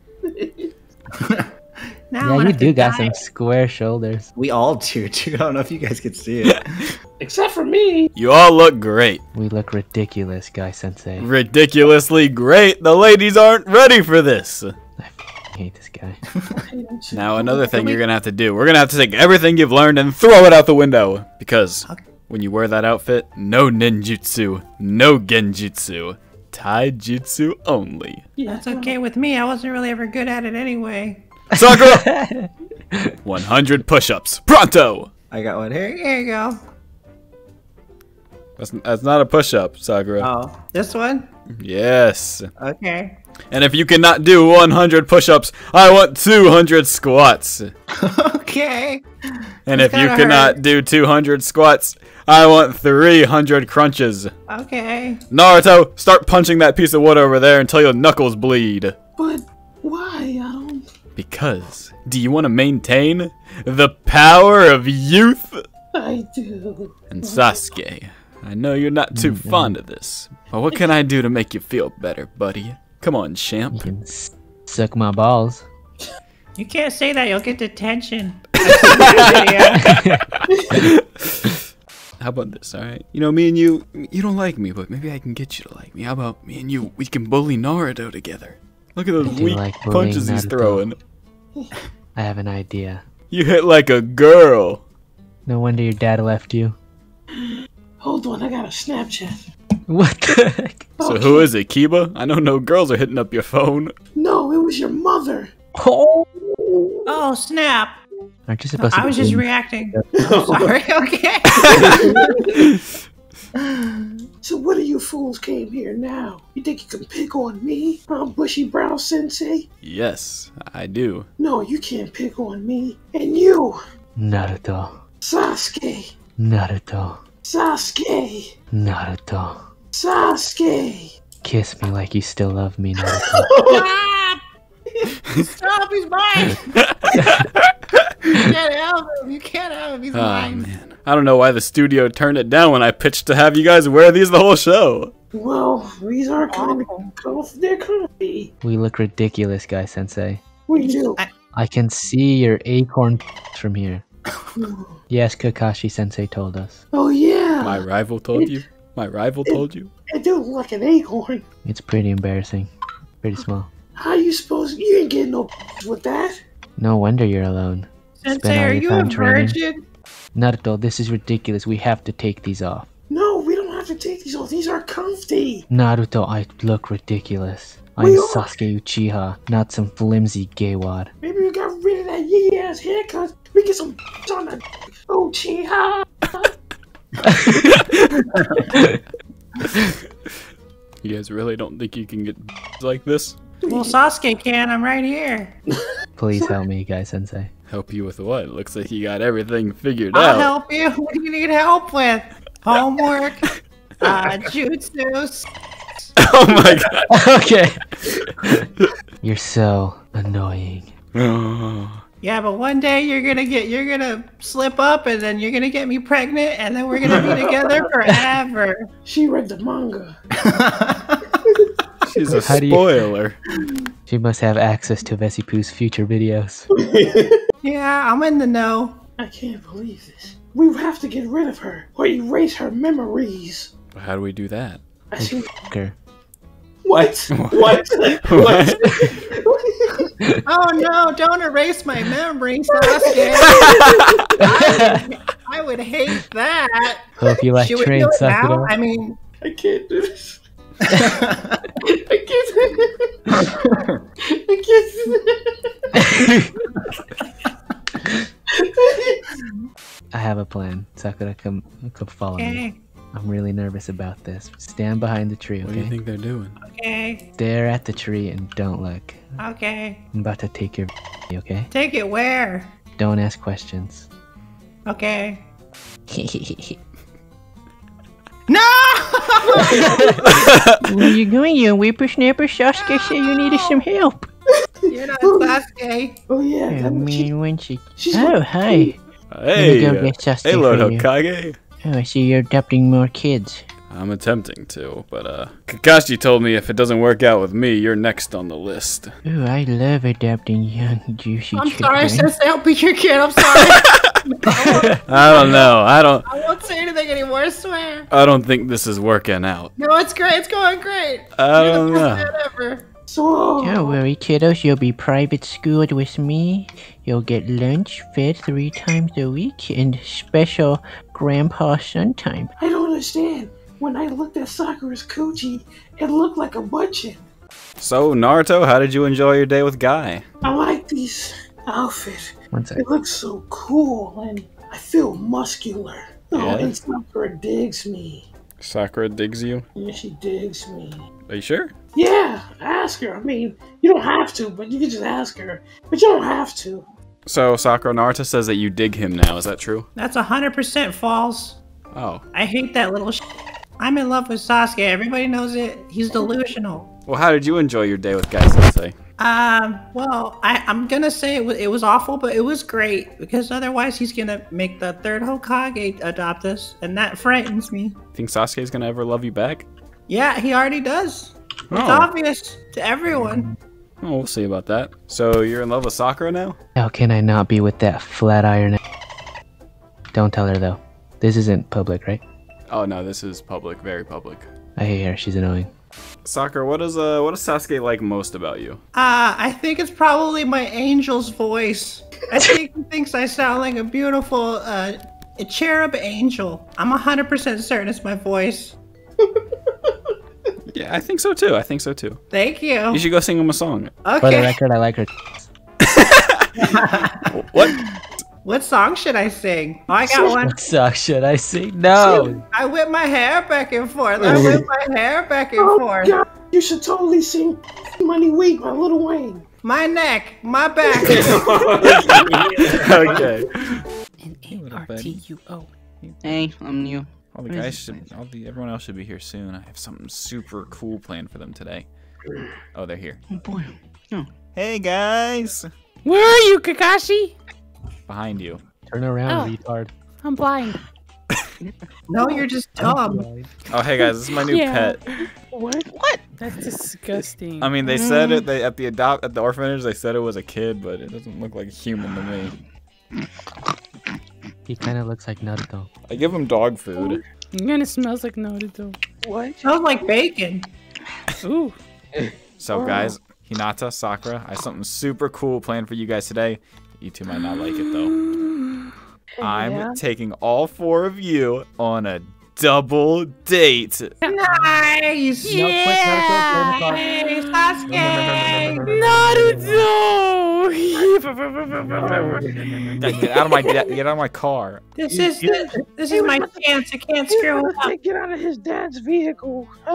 Now yeah, you do got die. some square shoulders. We all do, too. I don't know if you guys can see it. Except for me. You all look great. We look ridiculous, Guy Sensei. Ridiculously great. The ladies aren't ready for this. I hate this guy. Now, another thing you're gonna have to do, we're gonna have to take everything you've learned and throw it out the window. Because when you wear that outfit, no ninjutsu, no genjutsu, taijutsu only. That's okay with me. I wasn't really ever good at it anyway. Sakura! 100 push ups. Pronto! I got one here. Here you go. That's, that's not a push up, Sakura. Oh, this one? Yes. Okay. And if you cannot do 100 push ups, I want 200 squats. Okay. And It's if you gonna cannot hurt. do 200 squats, I want 300 crunches. Okay. Naruto, start punching that piece of wood over there until your knuckles bleed. But why? Uh, I don't. Because, do you want to maintain the power of youth? I do. And Sasuke, I know you're not too mm-hmm. fond of this, but what can I do to make you feel better, buddy? Come on, champ. Suck my balls. You can't say that. You'll get detention. How about this, alright? You know, me and you, you don't like me, but maybe I can get you to like me. How about me and you, we can bully Naruto together? Look at those weak like punches he's throwing. I have an idea. You hit like a girl. No wonder your dad left you. Hold on, I got a Snapchat. What the heck? So who is it, Kiba? I know no girls are hitting up your phone. No, it was your mother. Oh, Oh, snap. Aren't you supposed to I was just doing- reacting. Sorry. Okay. So what of you fools came here now? You think you can pick on me? I'm Bushy Brow Sensei? Yes, I do. No, you can't pick on me. And you, Naruto. Sasuke, Naruto. Sasuke, Naruto. Sasuke. Kiss me like you still love me, Naruto. Stop. He's mine. you can't have him. You can't have him. He's Oh mine. man. I don't know why the studio turned it down when I pitched to have you guys wear these the whole show. Well, these are kind of comfy. They're comfy. we look ridiculous, Guy Sensei. We do. I can see your acorn from here. Yes, Kakashi Sensei told us. Oh yeah. My rival told you? My rival told you? It do look like an acorn. It's pretty embarrassing. Pretty small. How you supposed? You ain't getting no with that. No wonder you're alone. Sensei, are you time a training. virgin? Naruto, this is ridiculous. We have to take these off. No, we don't have to take these off. These are comfy. Naruto, I look ridiculous. We I'm are- Sasuke Uchiha, not some flimsy gay wad. Maybe we got rid of that yee ass haircut. We get some on the oh Chiha. You guys really don't think you can get like this? Well, Sasuke can. I'm right here. Please help me, Guy Sensei. Help you with what? Looks like you got everything figured I'll out. help you. What do you need help with? Homework, uh, jutsu. Oh my god. okay. You're so annoying. Yeah, but one day you're gonna get, you're gonna slip up, and then you're gonna get me pregnant, and then we're gonna be together forever. She read the manga. She's a How do you- spoiler. She must have access to Vezypoo's future videos. Yeah, I'm in the know. I can't believe this. We have to get rid of her or erase her memories. How do we do that? I see. Her. What? What? What? Oh no! Don't erase my memories, Sasuke. I, would, I would hate that. Hope you like Should we train, do it now? I mean, I can't do this. I can't. I can't. I have a plan. Sakura, come, come follow me. I'm really nervous about this. Stand behind the tree, okay? What do you think they're doing? okay, Stare at the tree and don't look. okay. I'm about to take your okay? Take it where? Don't ask questions. Okay. No! Where you going, you whippersnapper? Sasuke said you needed some help. You're not Sasuke. Oh yeah. I that- mean, when she... Oh, like- hi. Hey, go get Sasuke hey, Lord for you. Hokage. Oh, I see you're adopting more kids. I'm attempting to, but uh, Kakashi told me if it doesn't work out with me, you're next on the list. Ooh, I love adopting young, juicy I'm children. sorry, Sensei. I'll be your kid. I'm sorry. I don't know. I don't. I won't say anything anymore. I swear. I don't think this is working out. No, it's great. It's going great. I You're don't the know. dad ever. Don't worry, kiddos. You'll be private schooled with me. You'll get lunch fed three times a week and special grandpa son time. I don't understand. When I looked at Sakura's coochie, it looked like a butt chin. So Naruto, how did you enjoy your day with Guy? I like these outfit. One sec. It looks so cool and I feel muscular. Oh, and Sakura digs me. Sakura digs you. Yeah, she digs me. Are you sure? Yeah, ask her. I mean, you don't have to, but you can just ask her. But you don't have to. So Sakura Naruto says that you dig him now. Is that true? That's hundred percent false. Oh. I hate that little. Sh- I'm in love with Sasuke. Everybody knows it. He's delusional. Well, how did you enjoy your day with Guy Sensei? Um. Well, I, I'm gonna say it was, it was awful, but it was great because otherwise he's gonna make the third Hokage adopt us, and that frightens me. Think Sasuke's gonna ever love you back? Yeah, he already does. It's Oh. obvious to everyone. Oh, we'll see about that. So you're in love with Sakura now? How can I not be with that flat iron? Don't tell her though. This isn't public, right? Oh no, this is public, very public. I hate her. She's annoying. Soccer, what does uh what does Sasuke like most about you? Uh, I think it's probably my angel's voice. I think he thinks I sound like a beautiful uh, a cherub angel. I'm 100% certain it's my voice. Yeah, I think so too. I think so too. Thank you. You should go sing him a song. Okay. For the record, I like her. What? What song should I sing? Oh, I got one. What song should I sing? No. I whip my hair back and forth. I whip my hair back and Oh, forth. God, you should totally sing Money Week by Lil Wayne. My neck, my back. okay. N-A-R-T-U-O. Hey, I'm new. All the guys should, all the everyone else should be here soon. I have something super cool planned for them today. Oh, they're here. Oh boy. Oh. Hey guys, Where are you, Kakashi? Behind you. Turn around, Oh. retard. I'm blind. no, you're just dumb. Oh, hey guys, this is my new Yeah. pet. What? What? That's disgusting. I mean, they said it. Mm. They at the adopt at the orphanage. They said it was a kid, but it doesn't look like a human to me. He kind of looks like Naruto. I give him dog food. It kind of smells like Naruto. What? Smells like bacon. Ooh. So guys, Hinata, Sakura, I have something super cool planned for you guys today. You two might not like it though. I'm Yeah? taking all four of you on a double date. Nice. Yeah. Hey, Sasuke. Naruto. Get get out of my get out of my car. This is the, this is my chance. I can't screw up. Get out of his dad's vehicle.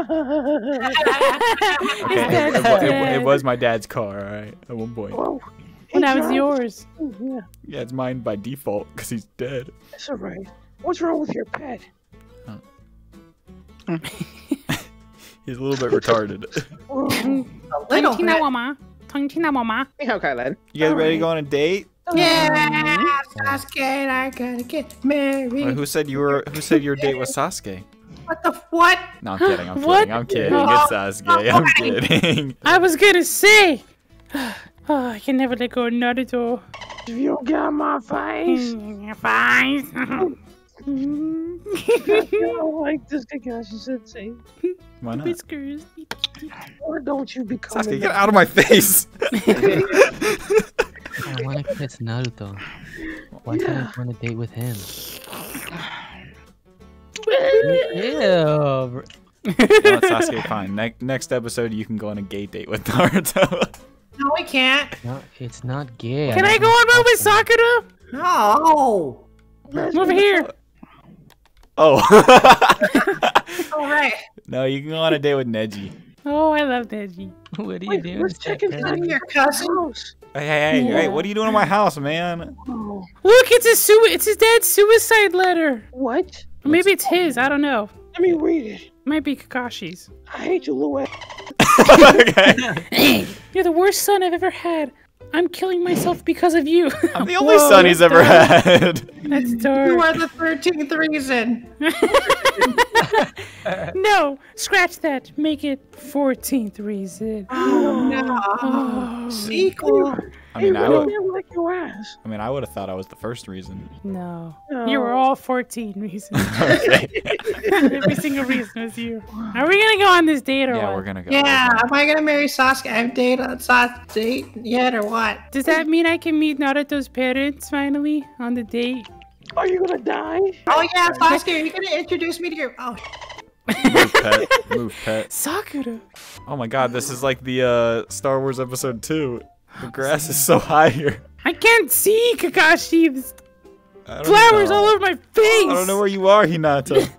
Okay, it, it it it was my dad's car. All right, at one point. Whoa. Well, was it's yours. Oh, yeah. yeah, it's mine by default because he's dead. That's all right. What's wrong with your pet? Huh. he's a little bit retarded. Oh. Mama. Okay, then. You guys ready to go on a date? Yeah, Sasuke I gotta get married. Wait, who said you were? Who said your date was Sasuke? What the what? No, I'm kidding. I'm what? kidding. I'm kidding. Oh, it's Sasuke. I'm kidding. I was gonna say. Oh, I can never let go of Naruto. If you don't get my face, Mm, Fine. I don't like this Kakashi Sensei. Why not? Whiskers. Or don't you become Sasuke, a- get out of my face. I want to kiss Naruto. Why can't I go on a date with him? Ew. bro. no, Sasuke, fine. Ne- next episode, you can go on a gay date with Naruto. No, we can't. No, it's not gay. Can I go on one with Sakura? No. Over here. oh. All right. no, you can go on a date with Neji. Oh, I love Neji. What are you Wait, doing? let's check into your cousin. house. Hey, hey, hey, hey! What are you doing in my house, man? Oh, Look, it's a su- It's his dad's suicide letter. what? Or maybe it's his. I don't know. Let me read it. Might be Kakashi's. I hate you, Louis. Okay. You're the worst son I've ever had. I'm killing myself because of you. I'm the only Whoa, son he's ever dark. had. That's dark. You are the 13th reason. no, scratch that. Make it 14th reason. Oh no. Oh, Sequel. I mean, I would would. like your ass. I mean, I would have thought I was the first reason. No. No. You were all 14 reasons. Every single reason was you. Are we gonna go on this date or Yeah, what? we're gonna go. Yeah, am I gonna marry Sasuke? I have date on Sasuke date yet or what? Does that mean I can meet Naruto's parents finally on the date? Are you gonna die? Oh yeah, Sasuke, are you gonna introduce me to your? Oh, Move, pet. Move, pet. Sakura. Oh my god, this is like the uh, Star Wars Episode 2. The grass is so high here. I can't see Kakashi. There's flowers know. all over my face. I don't know where you are, Hinata.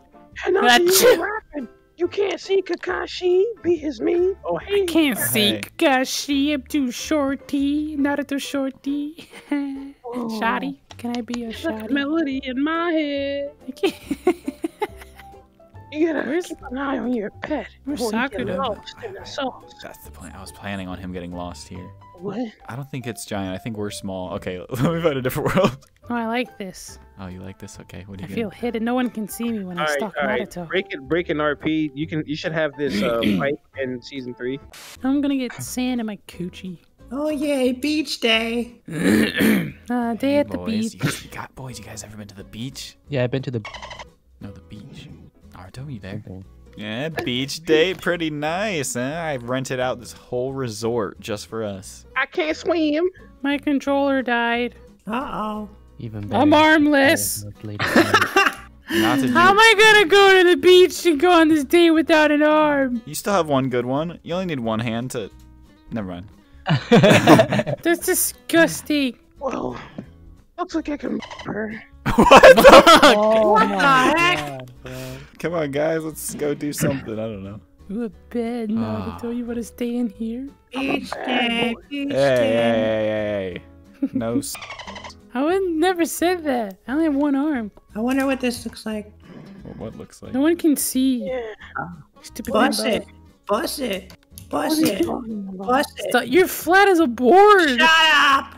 And now Achoo. you rapping. You can't see Kakashi be his me. Oh hey. I Can't see Hey. Kakashi. I'm too shorty. Not too shorty. Oh. Shotty. Can I be your shotty? melody in my head. I can't. You gotta Where's- keep an eye on your pet. Where's before you get Sakura? lost in the sauce. That's the plan. I was planning on him getting lost here. What? I don't think it's giant. I think we're small. Okay, let me find a different world. Oh, I like this. Oh, you like this? Okay, what do you? I you feel get? hidden. No one can see me when I All right, stalk all right. Naruto. Break it, break an RP. You can, you should have this uh, fight in season three. I'm gonna get sand in my coochie. oh yay, beach day. Uh, day at the boys, beach. You, guys, you got boys. You guys ever been to the beach? Yeah, I've been to the. No, the beach. Naruto, you there? Yeah, beach date, pretty nice, huh? I rented out this whole resort just for us. I can't swim. My controller died. Uh oh. Even better. I'm armless. Not to How am I gonna go to the beach and go on this date without an arm? You still have one good one. You only need one hand to. Never mind. That's disgusting. Well, looks like I can her. what the fuck? what the heck? Come on, guys, let's go do something. I don't know. Ooh, a bed, Ah. Naruto. You wanna stay in here? Beach day. Beach Hey, day. hey, hey, hey, hey. No. s- I would never said that. I only have one arm. I wonder what this looks like. what looks like? No one can see. Yeah. Stupid Bust thing. it. Bust it. Bust it. Bust it. Stop. You're flat as a board. Shut up.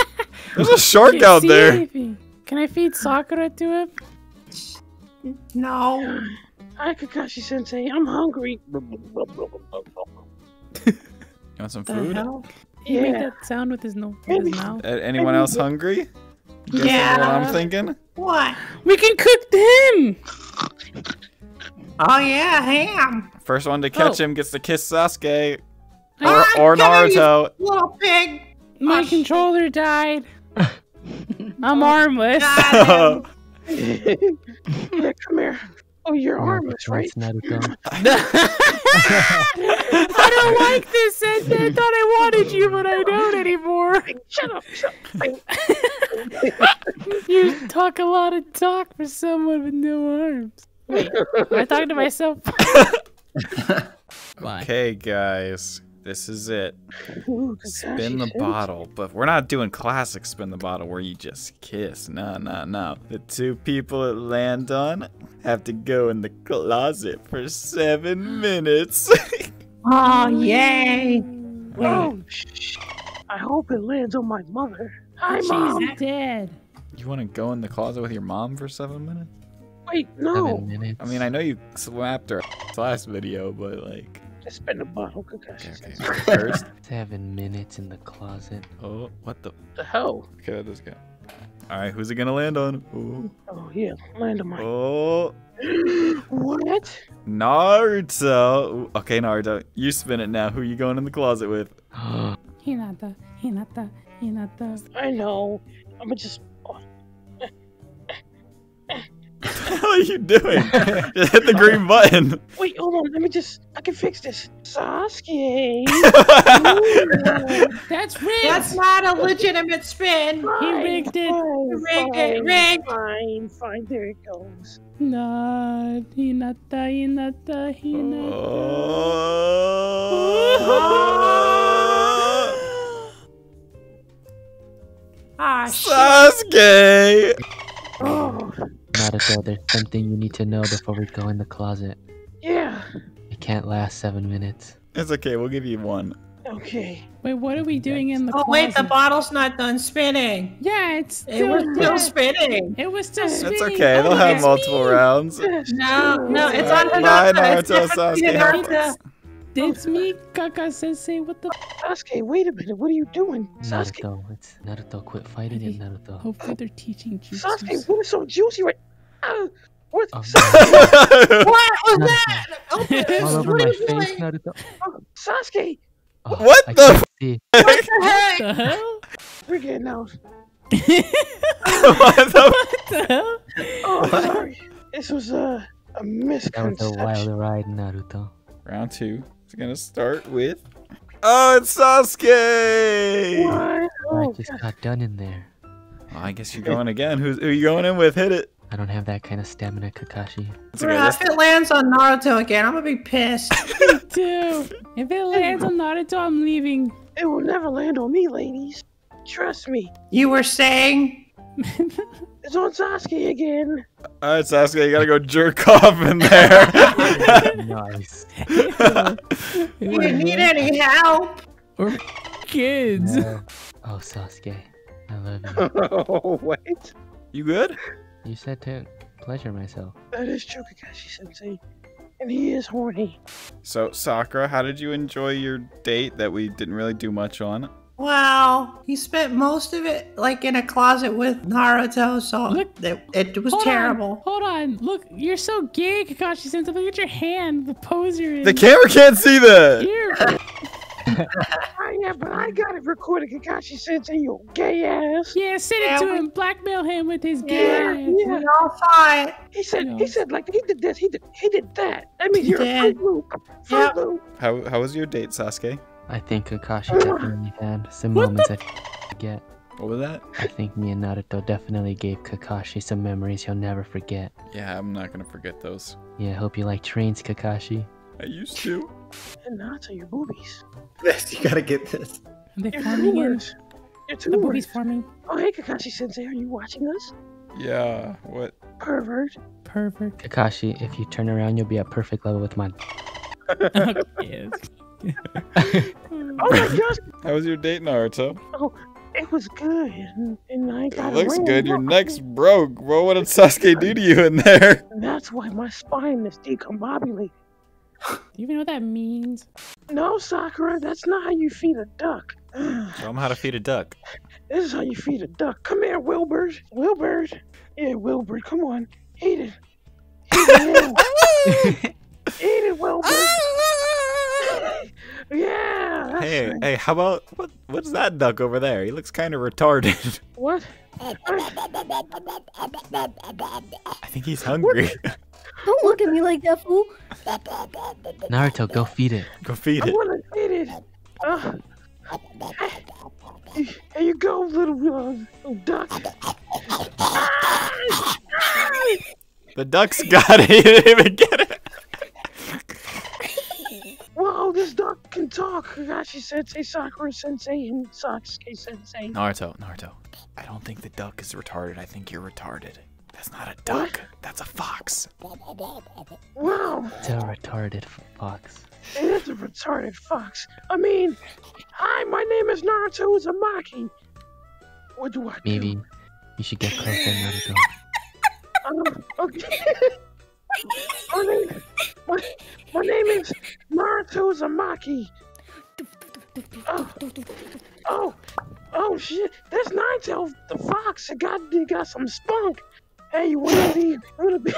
There's a shark out there. anything. Can I feed Sakura to him? No. Hi, Kakashi Sensei. I'm hungry. You want some food? hell? He made that sound with his, no- his mouth. A- anyone else hungry? You guys know Yeah. what I'm thinking? What? We can cook them. Oh yeah, ham. First one to catch Oh. him gets to kiss Sasuke. Or, or come here, you Naruto. Little pig. My Oh, controller died. I'm oh, armless. God. come here. Oh, you're armless, right? Naruto. I don't like this. I, I thought I wanted you, but I don't anymore. Shut up. Shut up. You talk a lot of talk for someone with no arms. Wait, am I talking to myself? Okay, guys. This is it. Ooh, Spin the Sensei. bottle. But we're not doing classic spin the bottle where you just kiss. No, no, no. The two people it land on have to go in the closet for seven minutes. Oh yay. Oh. I hope it lands on my mother. Hi, mom. She's dead. you want to go in the closet with your mom for seven minutes? Wait, no. Seven minutes. I mean, I know you slapped her last video, but like, Just spin the bottle, Kakashi okay, okay. First, Seven minutes in the closet. oh, what the? the hell? Okay, that does count. All right, who's it gonna land on? Ooh. Oh, yeah, land on my. Oh, what? Naruto. Okay, Naruto, you spin it now. Who you going in the closet with? Hinata, Hinata, Hinata. I know. I'm gonna just. Oh, What the hell are you doing? Just hit the green button. Wait, hold on. Let me just. I can fix this. Sasuke. That's rigged. That's not a legitimate spin. He rigged it. Fine, rigged it, rigged. Fine, fine. There it goes. No, Hinata, Hinata, Hinata. Oh. Ah, shit. Sasuke. Oh, Naruto, there's something you need to know before we go in the closet. yeah. It can't last seven minutes. It's okay. We'll give you one. Okay. Wait, what are we doing in the Oh wait, the bottle's not done spinning. Yeah, it's still, It was still yeah. spinning. It was still spinning. Oh, it's okay. They'll Oh, have multiple me. rounds. No, no, it's on bye, Hinata. It's Naruto, definitely Sasuke. Hinata. It's me, Kaka Sensei. What the? Sasuke, wait a minute. What are you doing? Sasuke, Naruto, it's Naruto. Quit fighting it, Naruto. Hopefully they're teaching jutsus. Sasuke, what is so juicy right? Uh, what? Oh, What was that? Opus, All over what my are you face, doing? Naruto. Oh, Sasuke, What I the? can't. What the heck? the hell? we're getting out. what the? the hell? Oh, sorry. This was a a That was a misconception. wild ride, Naruto. Round two It's gonna start with. Oh, it's Sasuke! What? I Oh, just God. got done in there. Well, I guess you're going again. Who's who you going in with? Hit it. I don't have that kind of stamina, Kakashi. It's. Bruh, if it lands on Naruto again, I'm gonna be pissed. Me too. If it lands on Naruto, I'm leaving. It will never land on me, ladies. Trust me. You were saying? It's on Sasuke again. all right, Sasuke, you gotta go jerk off in there. nice. You need any help? Or kids. No. Oh, Sasuke. I love you. oh, wait. you good? You said to pleasure myself. That is true, Kakashi Sensei. And he is horny. So, Sakura, how did you enjoy your date that we didn't really do much on? Well, he spent most of it like in a closet with Naruto, so Look- it, it was Hold terrible. On, hold on. Look, you're so gay, Kakashi Sensei. Look at your hand. The pose you're in. The camera can't see that. You're- I oh, yeah, but I got it recorded, Kakashi Sensei, you gay ass. yeah, send it Yeah, to we- him. Blackmail him with his gay Yeah, ass. yeah. We all saw it. He said, he said, like, he did this, he did, he did that. That means He you're a did. Fruit Loop. Fruit Yep. Loop. How how was your date, Sasuke? I think Kakashi definitely had some moments I forget. What was that? I think me and Naruto definitely gave Kakashi some memories he'll never forget. Yeah, I'm not gonna forget those. Yeah, hope you like trains, Kakashi. I used to. And not to your boobies. Yes, you gotta get this. Are They're forming in? tumors. Your The boobies tumors. forming. Oh, hey, Kakashi Sensei, are you watching us? Yeah. What? Pervert. Pervert. Kakashi, if you turn around, you'll be at perfect level with my. yes. Oh my gosh. How was your date, Naruto? Oh, it was good. And, and I got It looks good. Your neck's broke. Well, what did Sasuke do to you in there? And that's why my spine is decombobulated. Do you even know what that means? No, Sakura, that's not how you feed a duck. Show him how to feed a duck. This is how you feed a duck. Come here, Wilbert. Wilbert. Yeah, Wilbert, come on. Eat it. Eat it, yeah. Eat it, Wilbert. yeah, Hey, right. hey, how about what? What's that duck over there? He looks kind of retarded. What? I think he's hungry. Don't look at me like that, fool. Naruto, go feed it. Go feed it. I want to feed it. Uh, here you go, little, uh, little duck. The duck's got it. He didn't even get it. Whoa, this duck can talk. Kakashi Sensei, Sakura Sensei, and Sasuke Sensei. Naruto, Naruto. I don't think the duck is retarded. I think you're retarded. That's not a duck. That's a fox. Wow, It's a retarded fox. it is a retarded fox. I mean, hi, my name is Naruto Uzumaki. What do I do? Maybe you should get closer, Naruto. Um, okay. my, name, my, my name is Naruto Uzumaki. Oh, oh, oh shit! There's Ninetail the fox. It got, it got some spunk. Hey, you wanna be, wanna be,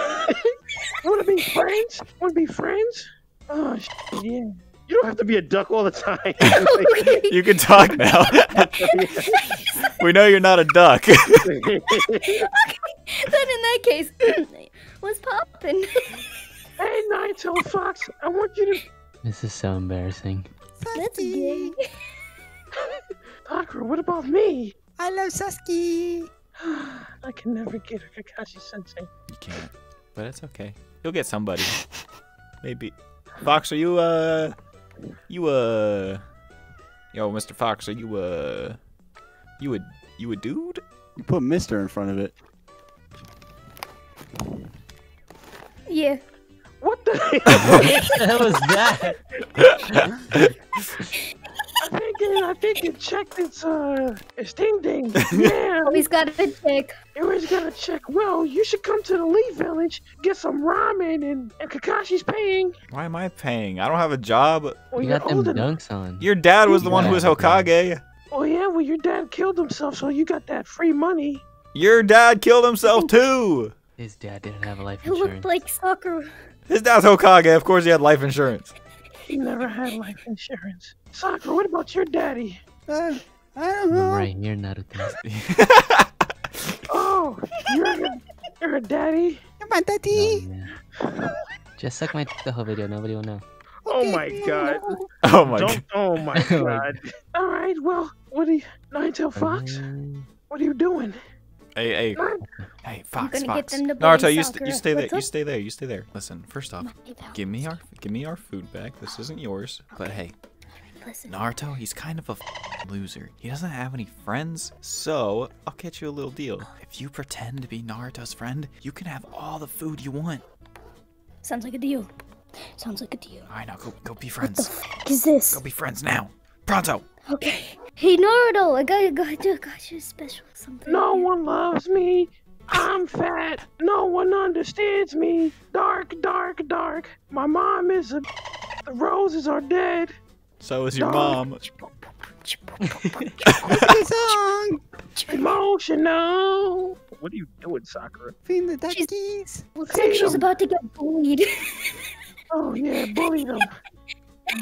wanna be friends? Wanna be friends? Oh shit, yeah. You don't have to be a duck all the time. You can talk now. we know you're not a duck. then in that case, what's poppin'? Hey, Ninetail fox, I want you to. This is so embarrassing. That's gay. Sakura, what about me? I love Sasuke. I can never get a Kakashi Sensei. You can't. But it's okay. You'll get somebody. Maybe. Fox, are you uh you uh Yo, Mr. Fox, are you uh you a you a dude? You put Mister in front of it. Yeah. What the? What the hell is that? It, I think it checked its uh its ding ding. Yeah. Always got to check. You always gotta check. Well, you should come to the Leaf Village, get some ramen, and, and Kakashi's paying. Why am I paying? I don't have a job. Well, You got them dunks on. Your dad was the one who was Hokage. Oh yeah, well your dad killed himself, so you got that free money. Your dad killed himself too. His dad didn't have a life It looked like Sakura. His dad's Hokage. Of course, he had life insurance. He never had life insurance. Sakura, what about your daddy? Uh, I don't I'm know. right here, Naruto. Oh, you're a, you're a daddy. My daddy. Just suck my the whole video. Nobody will know. Oh my god. Oh my Don't, oh my Oh my god. All right, well, what are you, Nine Tail Fox? What are you doing? Hey, hey, hey, Fox, Fox. them to play Naruto, you, st- you stay there. You stay there. You stay there. Listen, first off, give me our give me our food back. This isn't yours. But hey, Listen. Naruto, he's kind of a loser. He doesn't have any friends, so I'll catch you a little deal. Oh. If you pretend to be Naruto's friend, you can have all the food you want. Sounds like a deal. Sounds like a deal. All right, now go go be friends. What the friends. is this? Go be friends now. Pronto. Okay. Hey Naruto, I got got you got you a special something. No one loves me. I'm fat. No one understands me. Dark, dark, dark. My mom is a. The roses are dead. So is your mom. song. Emotional. What are you doing, Sakura? Feeding the duckies. Looks like she's about to get bullied. Oh yeah, bully them.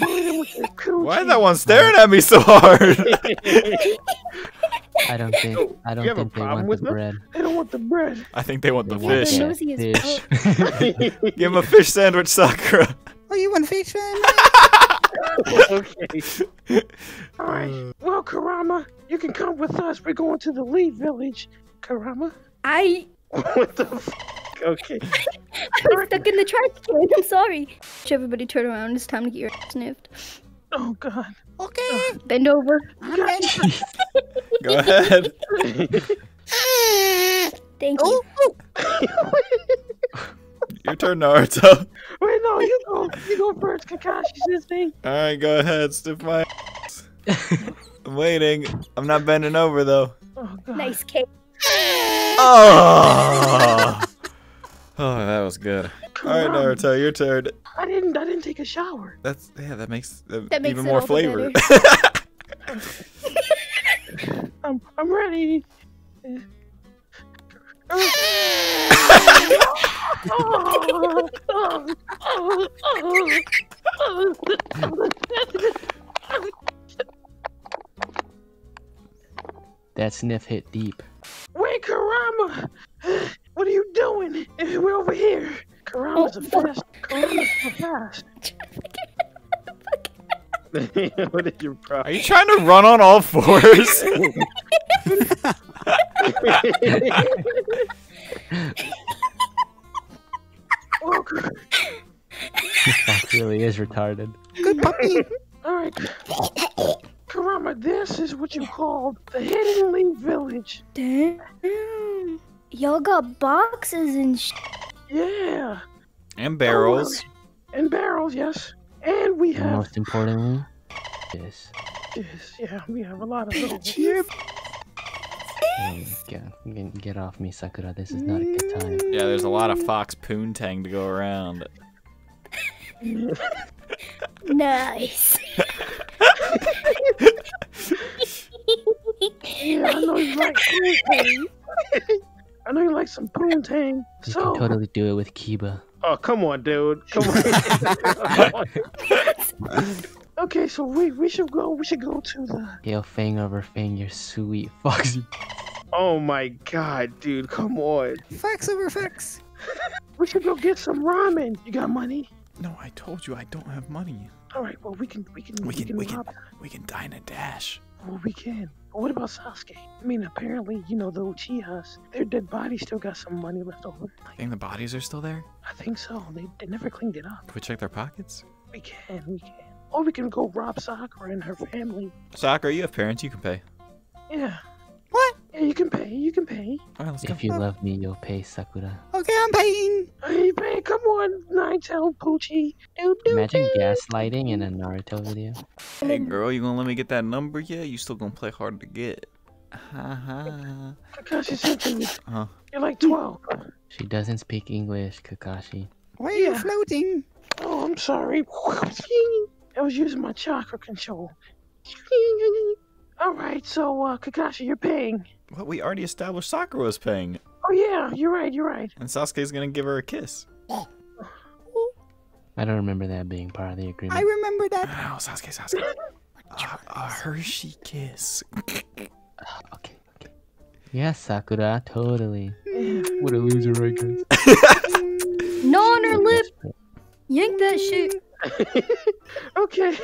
bully them with their coochie. Why is that one staring at me so hard? I don't think. Oh, I don't have a think they problem want with the them? bread. They don't want the bread. I think they want the They want fish. that nosy fish. Give him a fish sandwich, Sakura. Oh, you want fish man? okay. All right. Well, Kurama, you can come with us. We're going to the Leaf Village. Kurama. I what the f- Okay. I was stuck in the trash can. I'm sorry. Everybody turn around. It's time to get your ass sniffed. Oh God. Okay. Bend over. I'm ready. Go ahead. Thank you. Oh. Your turn, Naruto. Wait, no, you go. You go first, Kakashi. This me. All right, go ahead. Stiff my ass. I'm waiting. I'm not bending over though. Oh God. Nice cake. Oh. Oh, that was good. All right, Naruto, your turn. I didn't. I didn't take a shower. That's yeah. That makes uh, That makes even it more all flavor. I'm. I'm ready. That sniff hit deep. Wait, Kurama! What are you doing? We're over here. Kurama's a fast. Kurama's so fast. what is your Are you trying to run on all fours? Oh, Kar- That really is retarded. Good puppy. All right. Kurama, this is what you call the Hidden Link Village. Damn. Y'all got boxes and sh- Yeah. and barrels. Oh, and barrels, yes. And we And have. most importantly, this. Yes, yeah, we have a lot of those. Oh. Get, get off me, Sakura. This is not a good time. Yeah, there's a lot of fox poontang to go around. nice. Yeah, I know you like poontang. I know you like some poontang. You So, can totally do it with Kiba. Oh, come on, dude. Come on. okay, so we we should go. We should go to the. Yo, fang over fang, you're sweet, Foxy. oh my god, dude. Come on. Facts over facts. We should go get some ramen. You got money? No, I told you I don't have money. All right. Well, we can we can We can we can rob- we can dine and dash. Well, we can. But what about Sasuke? I mean, apparently, you know, the Uchihas, their dead bodies still got some money left over. I think the bodies are still there? I think so. They, they never cleaned it up. Can we check their pockets? We can, we can. Or we can go rob Sakura and her family. Sakura, you have parents. You can pay. Yeah. What? Yeah, you can pay. You can pay. All right, let's go. If you love me, you'll pay Sakura. Okay, I'm paying. Hey, pay. Come on one nine tail poochie. Do do Imagine gaslighting in a Naruto video. Hey girl, you gonna let me get that number yet? You still gonna play hard to get? Ha ha. Kakashi Sensei, Huh? you're like 12. She doesn't speak English, Kakashi. Why are you floating? Oh, I'm sorry. I was using my chakra control. All right, so uh, Kakashi, you're paying. What we already established Sakura was paying. Oh yeah, you're right. You're right. And Sasuke's gonna give her a kiss. I don't remember that being part of the agreement. I remember that. Oh, Sasuke, Sasuke. Uh, a Hershey kiss. Okay, okay. Yeah, Sakura, totally. What a loser, I guess. No on her lip. Yank that shit. okay.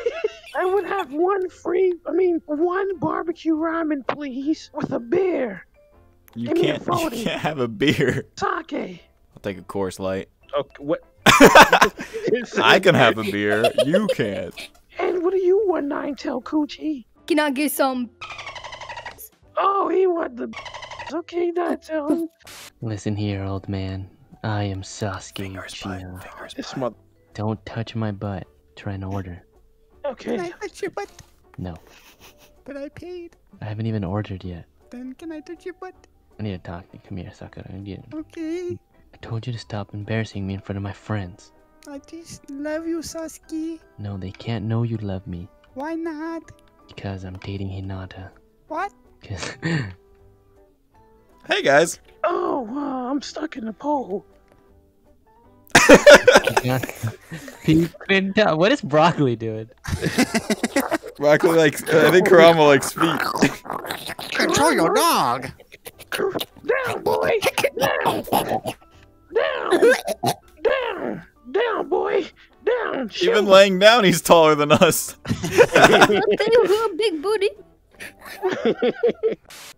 I would have one free, I mean, one barbecue ramen, please, with a beer. You Give me a can't. You can't have a beer. Sake. I'll take a Coors Light. Okay, what? I can have a beer. You can't. And what do you want, nine tail coochie? Can I get some? Oh, he want the. Okay, nine tail. Listen here, old man. I am Sasuke Uchiha. This mother. Don't touch my butt. Try an order. Okay. Can I touch your butt? No, But I paid. I haven't even ordered yet. Then can I touch your butt? I need to talk. Come here, Sakura. I, need- Okay. I told you to stop embarrassing me in front of my friends. I just love you, Sasuke. No, they can't know you love me Why not? because I'm dating Hinata. What? 'Cause- Hey guys. Oh, uh, I'm stuck in the pole. Peeping Tom- What is broccoli doing? Broccoli likes. I think Kurama likes feet. Control your dog. Down, boy. Down. Down. Down. Down, boy. Down. Even laying down, he's taller than us. big booty.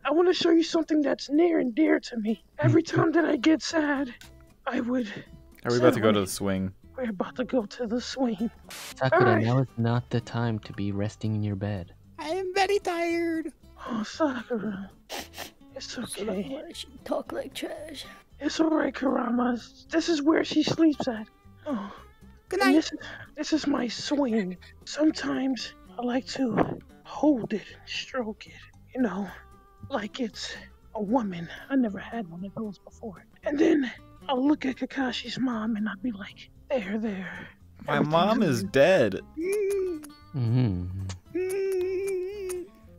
I want to show you something that's near and dear to me. Every time that I get sad, I would. Are we about to go to the swing? We're about to go to the swing. Sakura, Alright. now is not the time to be resting in your bed. I am very tired. Oh, Sakura. It's okay. I should talk like trash. It's alright, Kurama. This is where she sleeps at. Oh. Good night. This, this is my swing. Sometimes I like to hold it and stroke it. You know, like it's a woman. I never had one of those before. And then I'll look at Kakashi's mom and I'll be like, there, there. My mom is dead. Mm-hmm.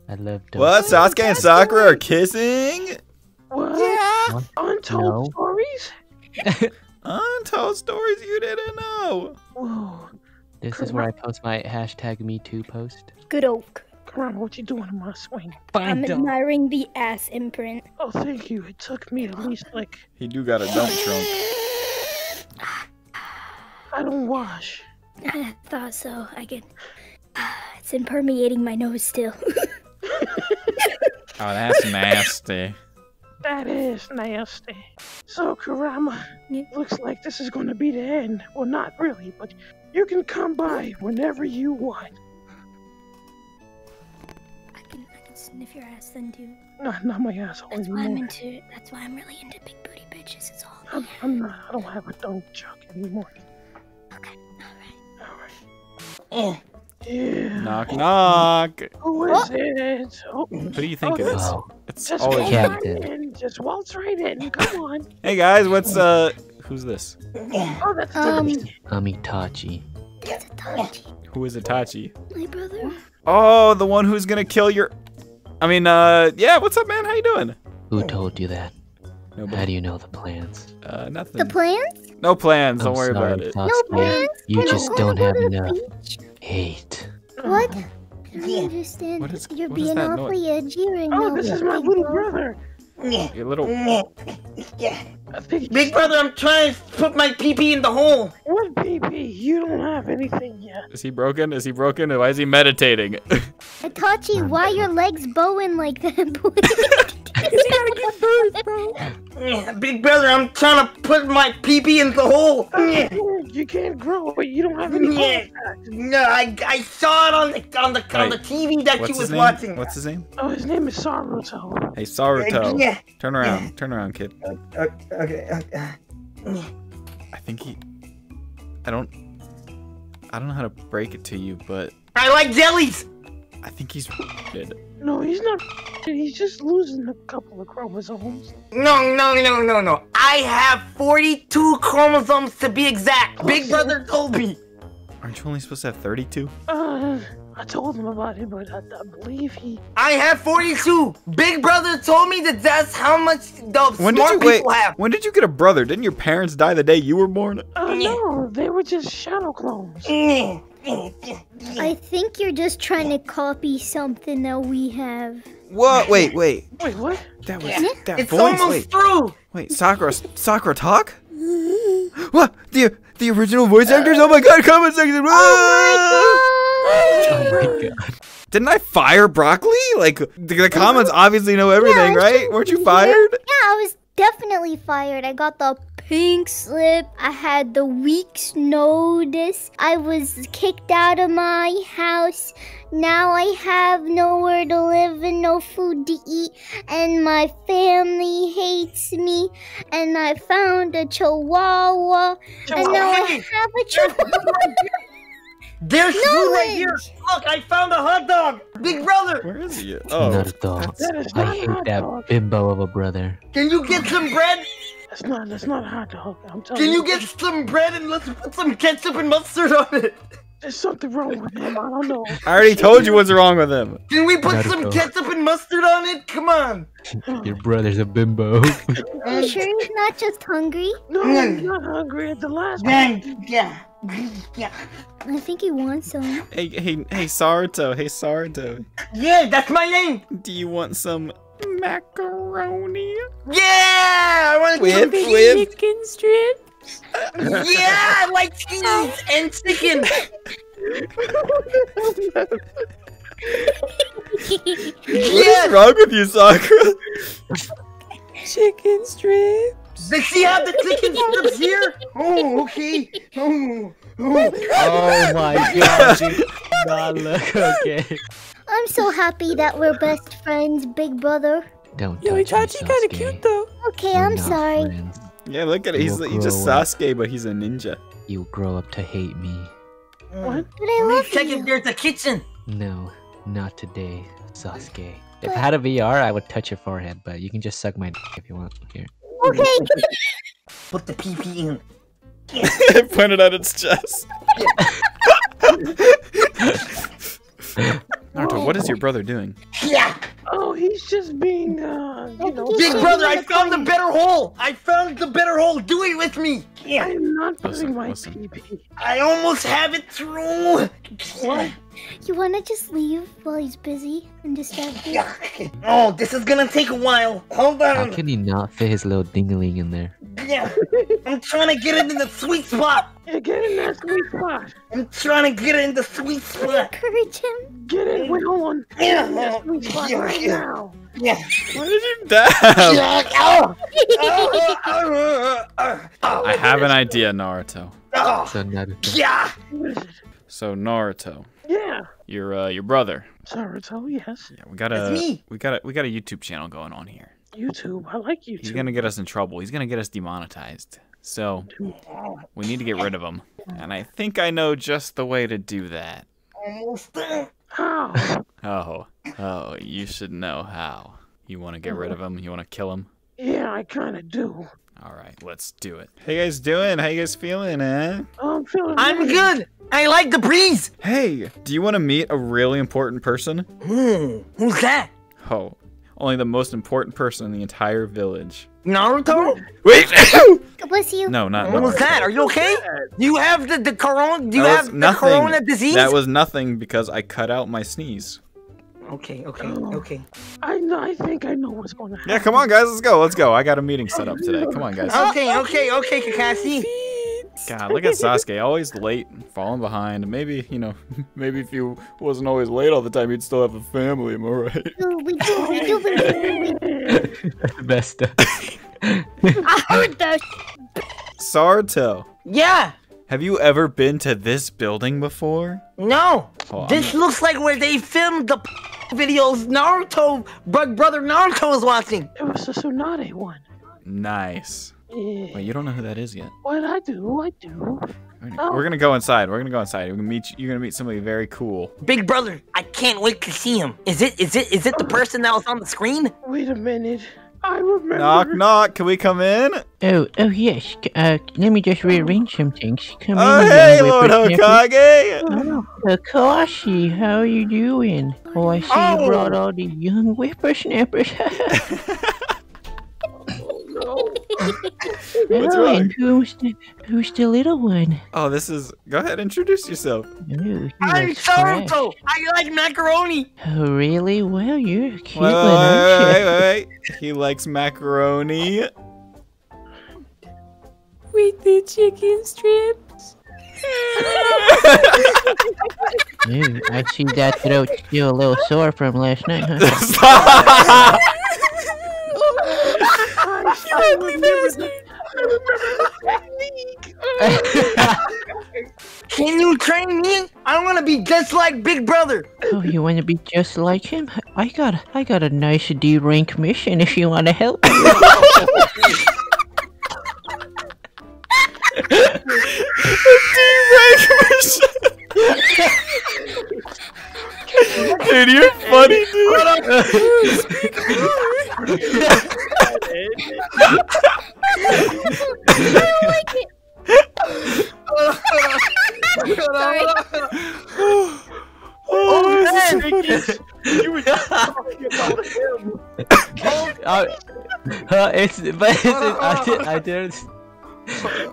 I love dogs. What? Sasuke and Sakura are kissing? What? Yeah. Untold No. stories? Untold stories you didn't know. Whoa. This is where I post my hashtag Me Too post. Good oak. Kurama, what you doing in my swing? I'm admiring the ass imprint. Oh, thank you. It took me at least like He do got a dump trunk. I don't wash. I thought so. I can. It's impermeating my nose still. Oh, that's nasty. That is nasty. So, Kurama, looks like this is going to be the end. Well, not really, but you can come by whenever you want. Can, I can your ass then too. Not, not my asshole That's why I'm into. That's why I'm really into big booty bitches. It's all. I'm, I'm not. I don't have a dunk chuck anymore. Oh. Yeah. Knock knock. Who is it? Oh, Who do you think it is? Oh. It's just always waltz Captain. right in. Just waltz right in. Come on. Hey guys, what's uh who's this? Oh, that's Um, Amitachi. Who is Itachi? my brother. Oh, the one who's gonna kill your I mean, uh yeah, what's up man? How you doing? Who told you that? Nobody. How do you know the plans? Uh nothing. The plans? No plans, don't I'm worry sorry, about it. Sasuke. plans? You I don't just don't have enough beach. hate. What? I don't understand. What is- You're what is being that awfully edgy right Oh, now. this is my little bro. brother. Your little I think Big brother, I'm trying to put my pee-pee in the hole. What PP? You don't have anything yet. Is he broken? Is he broken? Why is he meditating? Itachi, why your legs bowing like that, boy? Yeah, Big brother, I'm trying to put my pee-pee in the hole. You can't grow it. You don't have any Yeah. contact. No, I, I saw it on the on the on the TV that What's you was watching. What's his name? Oh, his name is Saruto. Hey, Saruto. Yeah. Turn around. Turn around, kid. Uh, uh, okay, okay, okay. I think he. I don't. I don't know how to break it to you, but I like jellies. I think he's dead. No, he's not. He's just losing a couple of chromosomes. No, no, no, no, no. I have 42 chromosomes to be exact. Big brother told me. Aren't you only supposed to have 32? Uh, I told him about it, but I, I believe he. I have 42. Big brother told me that that's how much the When did smart you wait? people have. When did you get a brother? Didn't your parents die the day you were born? Uh, no, they were just shadow clones. I think you're just trying to copy something that we have. What? Wait, wait. Wait, what? That was Yeah. that It's voice. almost wait, through. wait. Sakura, Sakura talk? what? The the original voice actors? Oh my god! Comment section. Oh my oh god. Didn't I fire broccoli? Like the, the comments obviously know everything, right? Weren't you fired? Yeah, I was definitely fired. I got the pink slip. I had the week's notice. I was kicked out of my house. Now I have nowhere to live and no food to eat. And my family hates me. And I found a chihuahua. And now I have a chihuahua. There's No food right here. Look, I found a hot dog. Big brother, Where is he? Oh, Naruto, That is I not a hate hot that dog. bimbo of a brother. can you get some bread? That's not. That's not a hot dog. I'm telling Can you get some bread and let's put some ketchup and mustard on it? There's something wrong with him. I don't know. I already told you what's wrong with him. Can we put some Naruto. ketchup and mustard on it? Come on. Your brother's a bimbo. Are you sure he's not just hungry? No, I'm not hungry. At the last. Yeah, yeah, yeah. I think he wants some. Hey, hey, hey, Saruto. Hey, Saruto. Yeah, that's my name. Do you want some macaroni? Yeah, I want some With, cheese. with. Chicken strips. Yeah, I like cheese and chicken. What is wrong with you, Sakura? Chicken strips. Does she have the chicken strips here? Oh, okay. Oh, oh. oh my god, you not look okay. I'm so happy that we're best friends, big brother. Don't Yo, touch Itachi me, kind of Sasuke. cute though. Okay, We're I'm sorry. friends. Yeah, look at it. He's, he's just grow up. Sasuke, but he's a ninja. You'll grow up to hate me. What? Mm. But I love Check you. if there's a kitchen. No, not today, Sasuke. If I had a VR, I would touch your forehead, but you can just suck my dick if you want. Here. Okay. Put the PP in. it pointed at its chest. Naruto, what is your brother doing? Yeah. Oh, he's just being, uh, you know. Big brother, I found the better hole. I found the better hole. Do it with me. Yeah. I'm not Listen, my listen. PP. I almost have it through. What? You wanna just leave while he's busy and distracted? Yeah. Oh, this is gonna take a while. Hold on. How on. can he not fit his little dingaling in there? Yeah. I'm trying to get it in the sweet spot. Yeah, get in that sweet spot. I'm trying to get it in the sweet spot. Encourage him. Get in. Wait, hold on. Get Yeah. in that sweet spot Yeah, right yeah. now. Yeah. What did you dab? Yeah. Oh. Oh, oh, oh, oh, I have an idea, Naruto. oh. So Naruto. Yeah. What is it? So Naruto, Yeah. your uh, your brother. Saruto, yes. Yeah, we got a That's me. we got a we got a YouTube channel going on here. YouTube. I like YouTube. He's gonna get us in trouble. He's gonna get us demonetized. So we need to get rid of him. And I think I know just the way to do that. Almost there. How? Oh, oh, you should know how. You want to get rid of him? You want to kill him? yeah, I kind of do. All right, let's do it. How you guys doing? How you guys feeling, eh? Oh, I'm feeling. I'm really- good. I like the breeze. Hey, do you want to meet a really important person? Hmm. Who's that? Oh, only the most important person in the entire village. Naruto? Wait! God bless you. no, not What was that? Are you okay? Do you have the, the corona? Do you That was have the nothing. corona disease? That was nothing because I cut out my sneeze. Okay, okay, Oh. okay. I, know- I think I know what's going to happen. Yeah, come on, guys, let's go. Let's go. I got a meeting set up today. Come on, guys. Oh, okay, okay, okay, Kakashi. God, look at Sasuke, always late, falling behind. Maybe, you know, maybe if you wasn't always late all the time, you'd still have a family. Am I right? Do, we do, we do, we do. Best. I heard that. Saruto, Yeah. have you ever been to this building before? No. Oh, I'm- This looks like where they filmed the videos Naruto, bro- brother Naruto is watching. It was the Tsunade one. Nice. Yeah. Wait, you don't know who that is yet. What I do, I do. We're gonna, Oh. we're gonna go inside. We're gonna go inside. We're gonna meet. You're gonna meet somebody very cool. Big brother, I can't wait to see him. Is it is it is it the person that was on the screen? Wait a minute. I remember. Knock, knock. Can we come in? Oh, oh yes. Uh, let me just rearrange some things. Come Oh, in, hey, young Lord. Hokage. Oh, Kakashi, how are you doing? Oh, I see you brought all the young whippersnappers. What's oh, wrong? and who's the, who's the little one? Oh, this is. Go ahead, introduce yourself. Oh, you I'm look. Naruto. I like macaroni. Oh, really? Well, you're a cute Wait, one, wait, aren't wait, you? wait, wait, wait. He likes macaroni. With the chicken strips. Ooh, I see that throat still a little sore from last night, huh? You ugly bastard. Can you train me? I want to be just like Big Brother. oh, you want to be just like him? I got, I got a nice D rank mission if you want to help. Dude, you're funny, dude. Oh, man. You were just talking. Uh, it's but it's, I, did, I did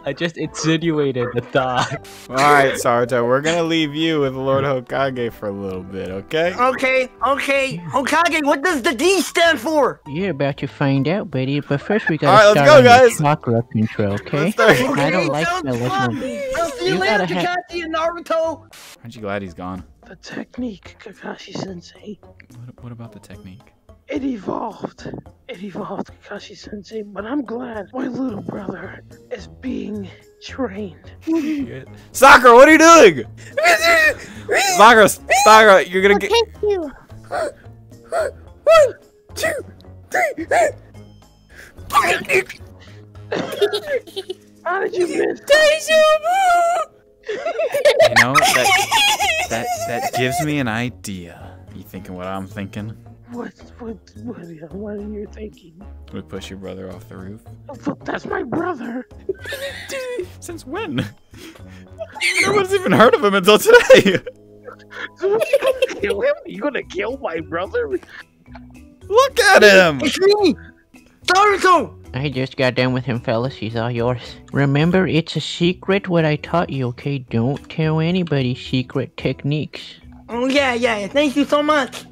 I just insinuated the thought. All right, Saruto, we're gonna leave you with Lord Hokage for a little bit, okay? Okay, okay. Hokage, what does the D stand for? You're about to find out, buddy. But first, we gotta right, let's start go, on your guys. chakra control, okay? start. I don't like sounds fellas. fun. when- I'll see you, You later, Kakashi and Naruto. Aren't you glad he's gone? The technique, Kakashi Sensei. What, what about the technique? It evolved. It evolved, Kakashi Sensei, but I'm glad my little brother is being trained. Shit. Sakura, what are you doing? Sakura, Sakura, you're gonna oh, get. Thank you. One, two, three. How did you miss? You know that that that gives me an idea. You thinking what I'm thinking? What, what, what, what are you thinking? We push your brother off the roof. Oh, but that's my brother. Since when? No one's even heard of him until today. So what, you gonna kill him? You gonna kill my brother? Look at him. It's me, Naruto. I just got done with him, fellas. He's all yours. Remember, it's a secret what I taught you, okay? Don't tell anybody secret techniques. Oh yeah, yeah. Thank you so much.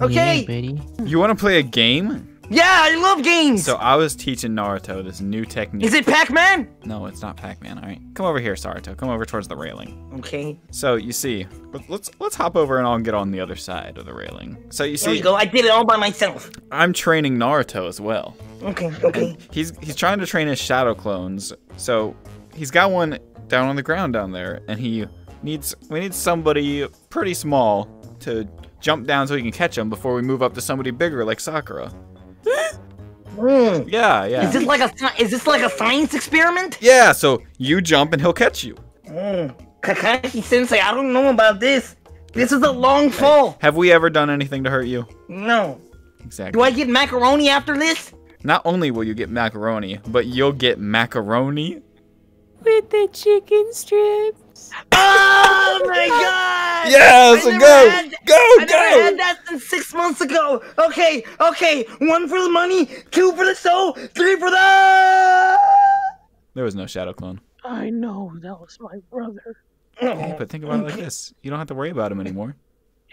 Okay. Yeah, buddy. You want to play a game? Yeah, I love games. So I was teaching Naruto this new technique. Is it Pac-Man? No, it's not Pac-Man. All right, come over here, Saruto. Come over towards the railing. Okay. So you see, let- let's let's hop over and I'll get on the other side of the railing. So you see. There see, you go. I did it all by myself. I'm training Naruto as well. Okay, okay. He's he's trying to train his shadow clones. So he's got one down on the ground down there, and he needs we need somebody pretty small to jump down so he can catch him before we move up to somebody bigger like Sakura. Mm. Yeah, yeah. Is this like a is this like a science experiment? Yeah, so you jump and he'll catch you. Mm. Kakashi Sensei, I don't know about this. This is a long fall. Have we ever done anything to hurt you? No. Exactly. Do I get macaroni after this? Not only will you get macaroni, but you'll get macaroni. With the chicken strips. Oh my god! Yeah, I so go, had- go, I never go. had that since six months ago. Okay, okay. One for the money, two for the soul, three for the. There was no shadow clone. I know that was my brother. Hey, but think about it like this: you don't have to worry about him anymore.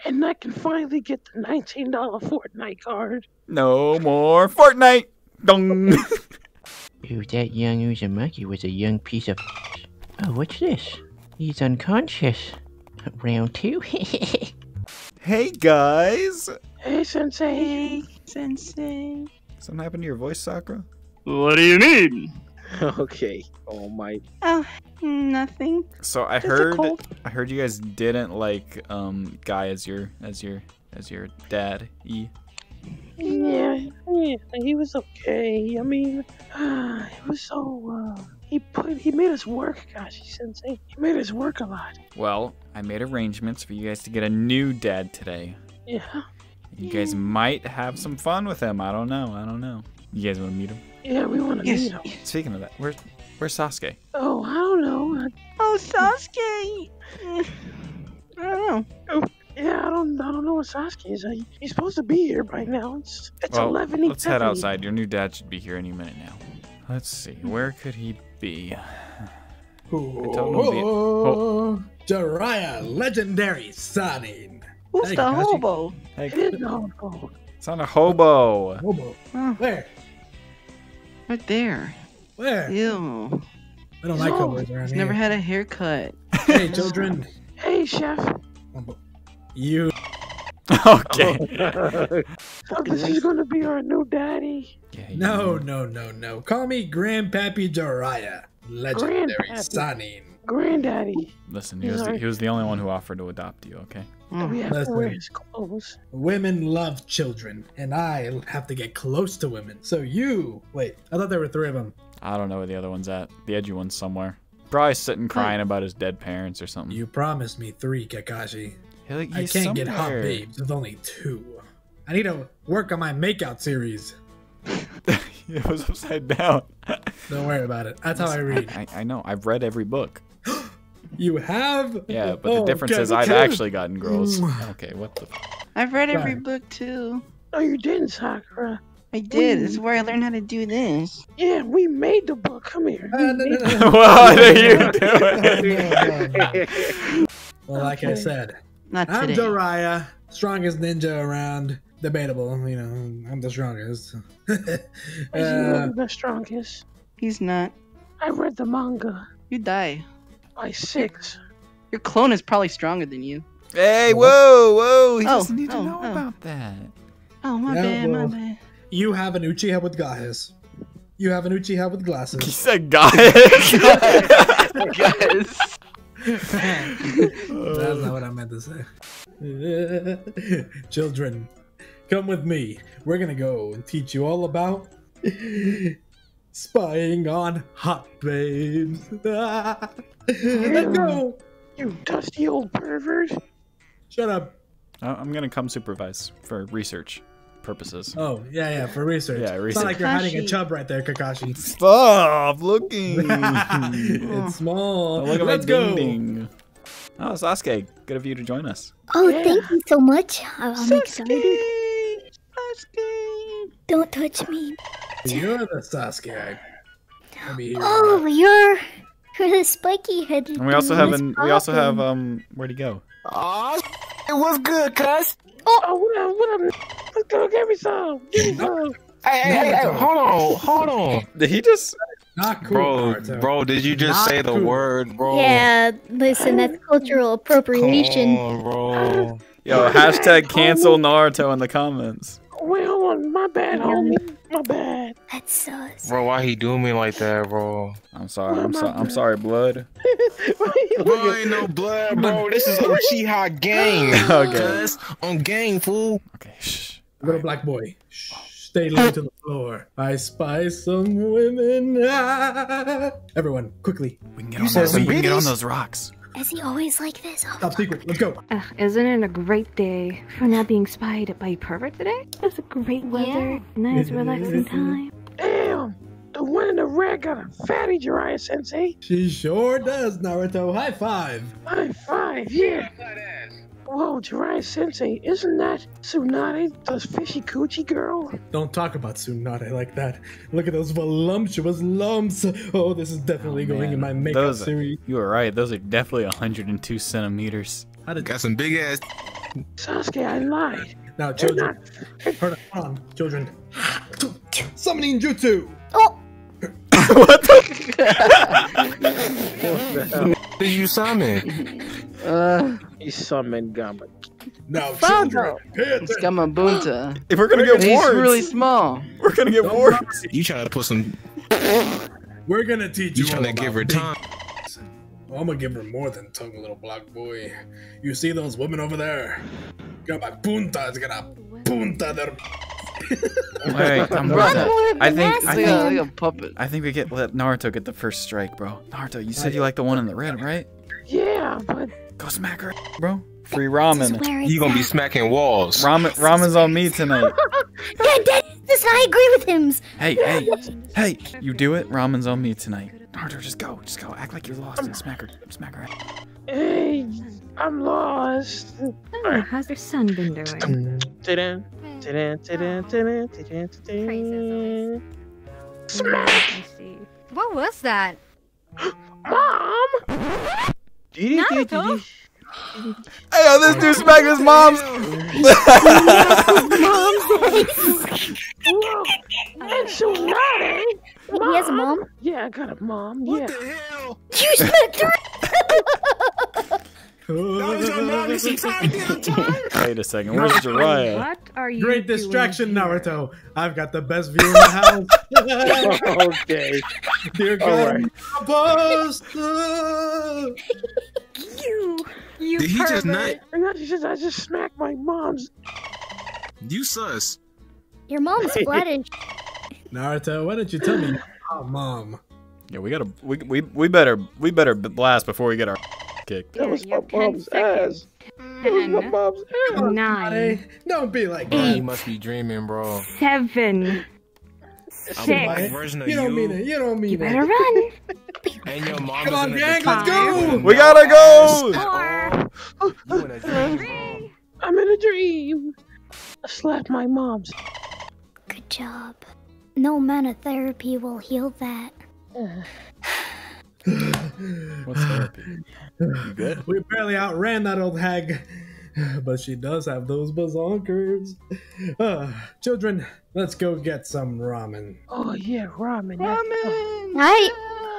And I can finally get the $19 Fortnite card. No more Fortnite. Dong. Ooh, that young Uzumaki was a young piece of. Oh, what's this? He's unconscious. Round two? hey guys. Hey, Sensei. Sensei. Something happened to your voice, Sakura? What do you need? okay. Oh my. Oh, nothing. So I Just heard. I heard you guys didn't like um guy as your as your as your dad. E. Yeah, Yeah, he was okay. I mean, it was so. Uh, he put he made us work, gosh, sensei. He made us work a lot. Well, I made arrangements for you guys to get a new dad today. Yeah. You guys might have some fun with him. I don't know. I don't know. You guys want to meet him? Yeah, we want to meet him. Speaking of that, where's where's Sasuke? Oh, I don't know. Oh, Sasuke. I don't know. Oh, yeah, I don't. I don't know what Sasuke is. I, he's supposed to be here by now. It's it's Well, eleven. let's head outside. Your new dad should be here any minute now. Let's see. Where could he be? I told him to be- Oh, Jiraiya, legendary Sannin. Who's Hey, the Kakashi. hobo? Hey, It is a hobo. it's not a hobo. Hobo. Where? Right there. Where? Ew. I don't like No. hobos around He's here. never had a haircut. Hey, children. Hey, chef. You. okay. So this is gonna be our new daddy. No, no, no, no. Call me Grandpappy Jiraiya, legendary Grandpappy. Sannin. Granddaddy. Listen, he was, the, he was the only one who offered to adopt you. Okay. Oh, we have to wear Listen. his clothes. Women love children, and I have to get close to women. So you, wait, I thought there were three of them. I don't know where the other one's at. The edgy one's somewhere. Probably sitting crying about his dead parents or something. You promised me three, Kakashi. He'll- I can't get hot babes with only two. I need to work on my makeout series. it was upside down. Don't worry about it. That's how I read. I, I know. I've read every book. You have? Yeah, but Oh, the difference okay, is I've okay. actually gotten girls. Okay, what the? I've read every Sorry. book too. No, you didn't, Sakura. I did. This is where I learned how to do this. Yeah, we made the book. Come here. Uh, no, no, no, no. what are you doing? no, no. Well, like I said, Not I'm today. Jiraiya, strongest ninja around. Debatable, you know, I'm the strongest. Is he uh, the strongest? He's not. I read the manga You die. by six. Your clone is probably stronger than you. Hey, whoa, whoa! He Oh, doesn't need to oh, know oh. about that. Oh my Yeah, bad, well. my bad. you have an Uchiha with glasses. You have an Uchiha with He glasses. said guys. Yes. That's not what I meant to say. Children, come with me. We're gonna go and teach you all about spying on hot babes. Let's go. You dusty old pervert. Shut up. Oh, I'm gonna come supervise for research purposes. Oh yeah, yeah, for research. Yeah, research. It's not like you're hiding a chub right there, Kakashi. Stop looking. it's oh. small. Oh, look at Let's my go. ding ding. Oh, Sasuke, good of you to join us. Oh, Yeah. thank you so much. I- I'm excited. Sasuke. Don't touch me. You're the Sasuke. I'll be here. Oh, you're you're the spiky headed. And we also have an, we also have um where'd he go? Aw, it was good, cuz. Oh, what up? What up? Let's go. Give me some. Give me some. Hey, hey, hey, hey, hold on, hold on. Did he just? Not cool, Bro, Naruto. bro, did you just Not say the word, bro? Yeah, listen, that's cultural appropriation. Come on, bro. Yo, hashtag cancel Naruto in the comments. Wait, hold on. My bad, homie. My bad. That's sus. Bro, why he do me like that, bro? I'm sorry. I'm sorry. I'm sorry, blood. Bro, ain't no blood, bro. This is Uchiha gang. Okay. Cuz, on gang, fool. Okay. Shh. Little black boy. Shh, stay low to the floor. I spy some women. Ah. Everyone, quickly. We can get You on those. We can get on those rocks. Is he always like this? Oh, Top secret. Let's go. Ugh, isn't it a great day for not being spied by a pervert today? It's a great weather, nice relaxing time. Damn. The one in the red got a fatty Jiraiya sensei. She sure does, Naruto. High five. High five, yeah. Whoa, Jiraiya sensei, isn't that Tsunade, the fishy coochie girl? Don't talk about Tsunade like that. Look at those voluptuous lumps. Oh, this is definitely going in my makeup Those, series. you were right. Those are definitely 102 centimeters. How did Got some big ass. Sasuke, I lied. now, children? not. Hold on, hold on, children. Summoning jutsu. Oh, what the? Did you summon? Uh, He summoned Gamba. Now, Found children, pay it's attention. Gamabunta. If we're gonna get He's wards, really small. we're gonna get Don't wards. You trying to put some. We're gonna teach You you. trying to give her big time. I'm gonna give her more than tongue, little black boy. You see those women over there? Got my punta is gonna punta their Wait, I'm Run, with that. Lord, I think I think Like a puppet. I think we get let Naruto get the first strike, bro. Naruto, you said you like the one in the red, right? Yeah, but Go smack her, bro. Free ramen. You gonna be smacking walls. Ramen, ramen's on me tonight. Yeah, Dad, this I agree with him. Hey, hey, hey! You do it. Ramen's on me tonight. Naruto, just go, just go. Act like you're lost and smack her, smack her. hey, I'm lost. Oh, how's your son been doing? Smack! What was that? Mom! Naruto? Hey, yo, this dude smacked his mom's. Mom? Whoa, that's so naughty. He has a mom? Yeah, I got a mom. What yeah. The hell? You smacked her. Wait a second. Where's Jiraiya? What are you Great distraction, here? Naruto. I've got the best view in the house. okay. Dear All God, right. boss. You. You Did he just not? I got- just, I just smacked my mom's. You sus. Your mom's flattish. Naruto, why don't you tell me? Oh, mom. Yeah, we gotta. We, we we better we better blast before we get our kicked. That was my you're 10 mom's ass. That was my mm. mom's ass. Nine, Hey, don't be like that. you must be dreaming, bro. seven, I'm six. version of You you. don't mean it. You don't mean You it. better run. And your mom Come on, gang, let's go. We gotta go. You in a dream. I'm in a dream. I slapped my mom's. Good job. No amount of therapy will heal that. What's therapy? You good? We barely outran that old hag, but she does have those bazonkers. Uh, children, let's go get some ramen. Oh yeah, ramen. Ramen. Right?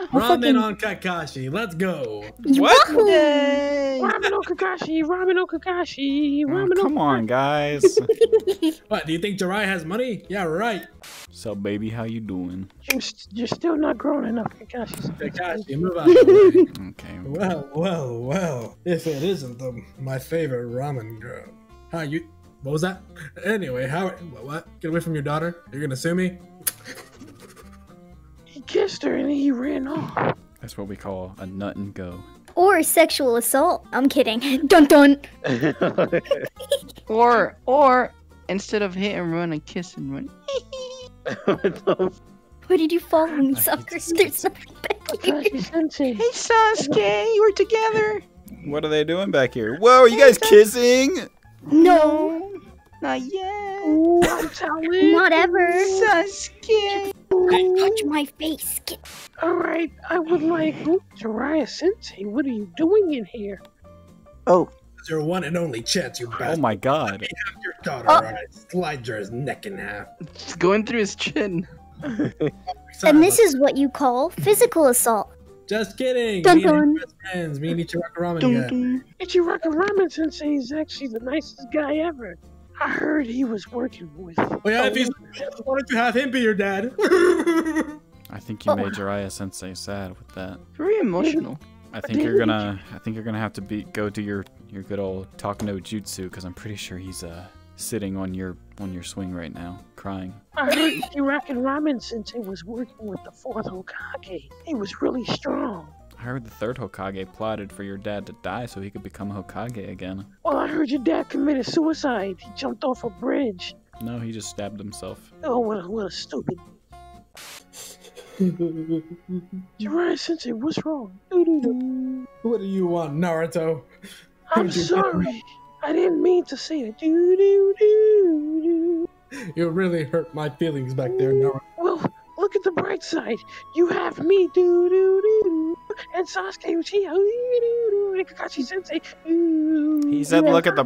I'll Ramen fucking- on Kakashi. Let's go. What? Ramen on Kakashi. Ramen on Kakashi. Oh, Ramen on. come on, guys. What? Do you think Jirai has money? Yeah, right. So, baby, how you doing? You're, st- you're still not grown enough, Kakashi. Kakashi, move out. of the way. Okay. well, well, well. If it isn't the, my favorite ramen girl. How you? What was that? Anyway, how? What? what? Get away from your daughter. You're gonna sue me? He kissed her and he ran off. That's what we call a nut and go. Or sexual assault. I'm kidding. Dun dun. Or or instead of hit and run, a kiss and run. Why did you follow me, suckers? There's nothing back here. Hey Sasuke, we're together. What are they doing back here? Whoa, are you guys kissing? No. Not yet. Ooh, I'm telling. Not ever. Sasuke. Touch my face. Get All right, I would like Ooh, Jiraiya Sensei. What are you doing in here? Oh, It's your one and only chance, you Oh my god. Have your daughter, uh, or I slide your neck in half. it's going through his chin. And this is what you call physical assault. Just kidding. Dun Me and dun. your best friends. Me and Ichiraku Ramen Dun, guy. dun. Ichiraku Ramen Sensei is actually the nicest guy ever. I heard he was working with. Oh yeah, if he's why don't you have him be your dad? I think you made Jiraiya Sensei sad with that. Very emotional. I think you're gonna. I think you're gonna have to be go do your your good old talk no jutsu because I'm pretty sure he's uh sitting on your on your swing right now, crying. I heard Ichiraku Ramen Sensei was working with the fourth Hokage. He was really strong. I heard the third Hokage plotted for your dad to die so he could become Hokage again. Well, I heard your dad committed suicide. He jumped off a bridge. No, he just stabbed himself. Oh, what a, what a stupid. Jiraiya Sensei, what's wrong? What do you want, Naruto? I'm sorry. I didn't mean to say it. Doo doo doo doo. You really hurt my feelings back there, Naruto. Well, look at the bright side. You have me, doo doo doo, and Sasuke Uchiha, and Kakashi Sensei. He said, "Look at the.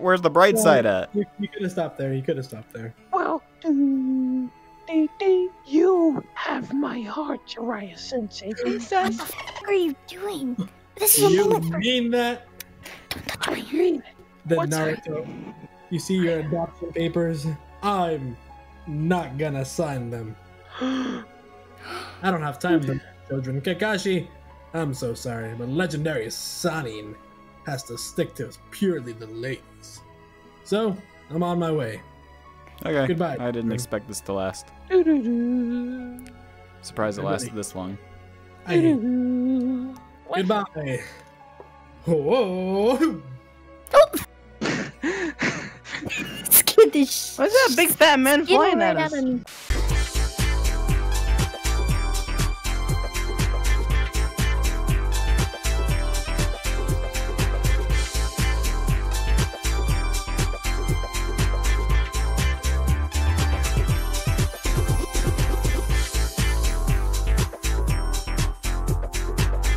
Where's the bright side at?" You, you could have stopped there. You could have stopped there. Well, doo, dee, dee, you have my heart, Jiraiya Sensei. What the fuck are you doing? This is a You moment for mean that? I mean it. Then What's Naruto, you see your adoption papers? I'm not gonna sign them. I don't have time for children. Kakashi, I'm so sorry, but legendary Sannin has to stick to purely the ladies. So, I'm on my way. Okay. Goodbye. I didn't expect this to last. Surprised it lasted this long. I Goodbye. Whoa. Scared the sh- What's that big fat man skin flying at us? of me.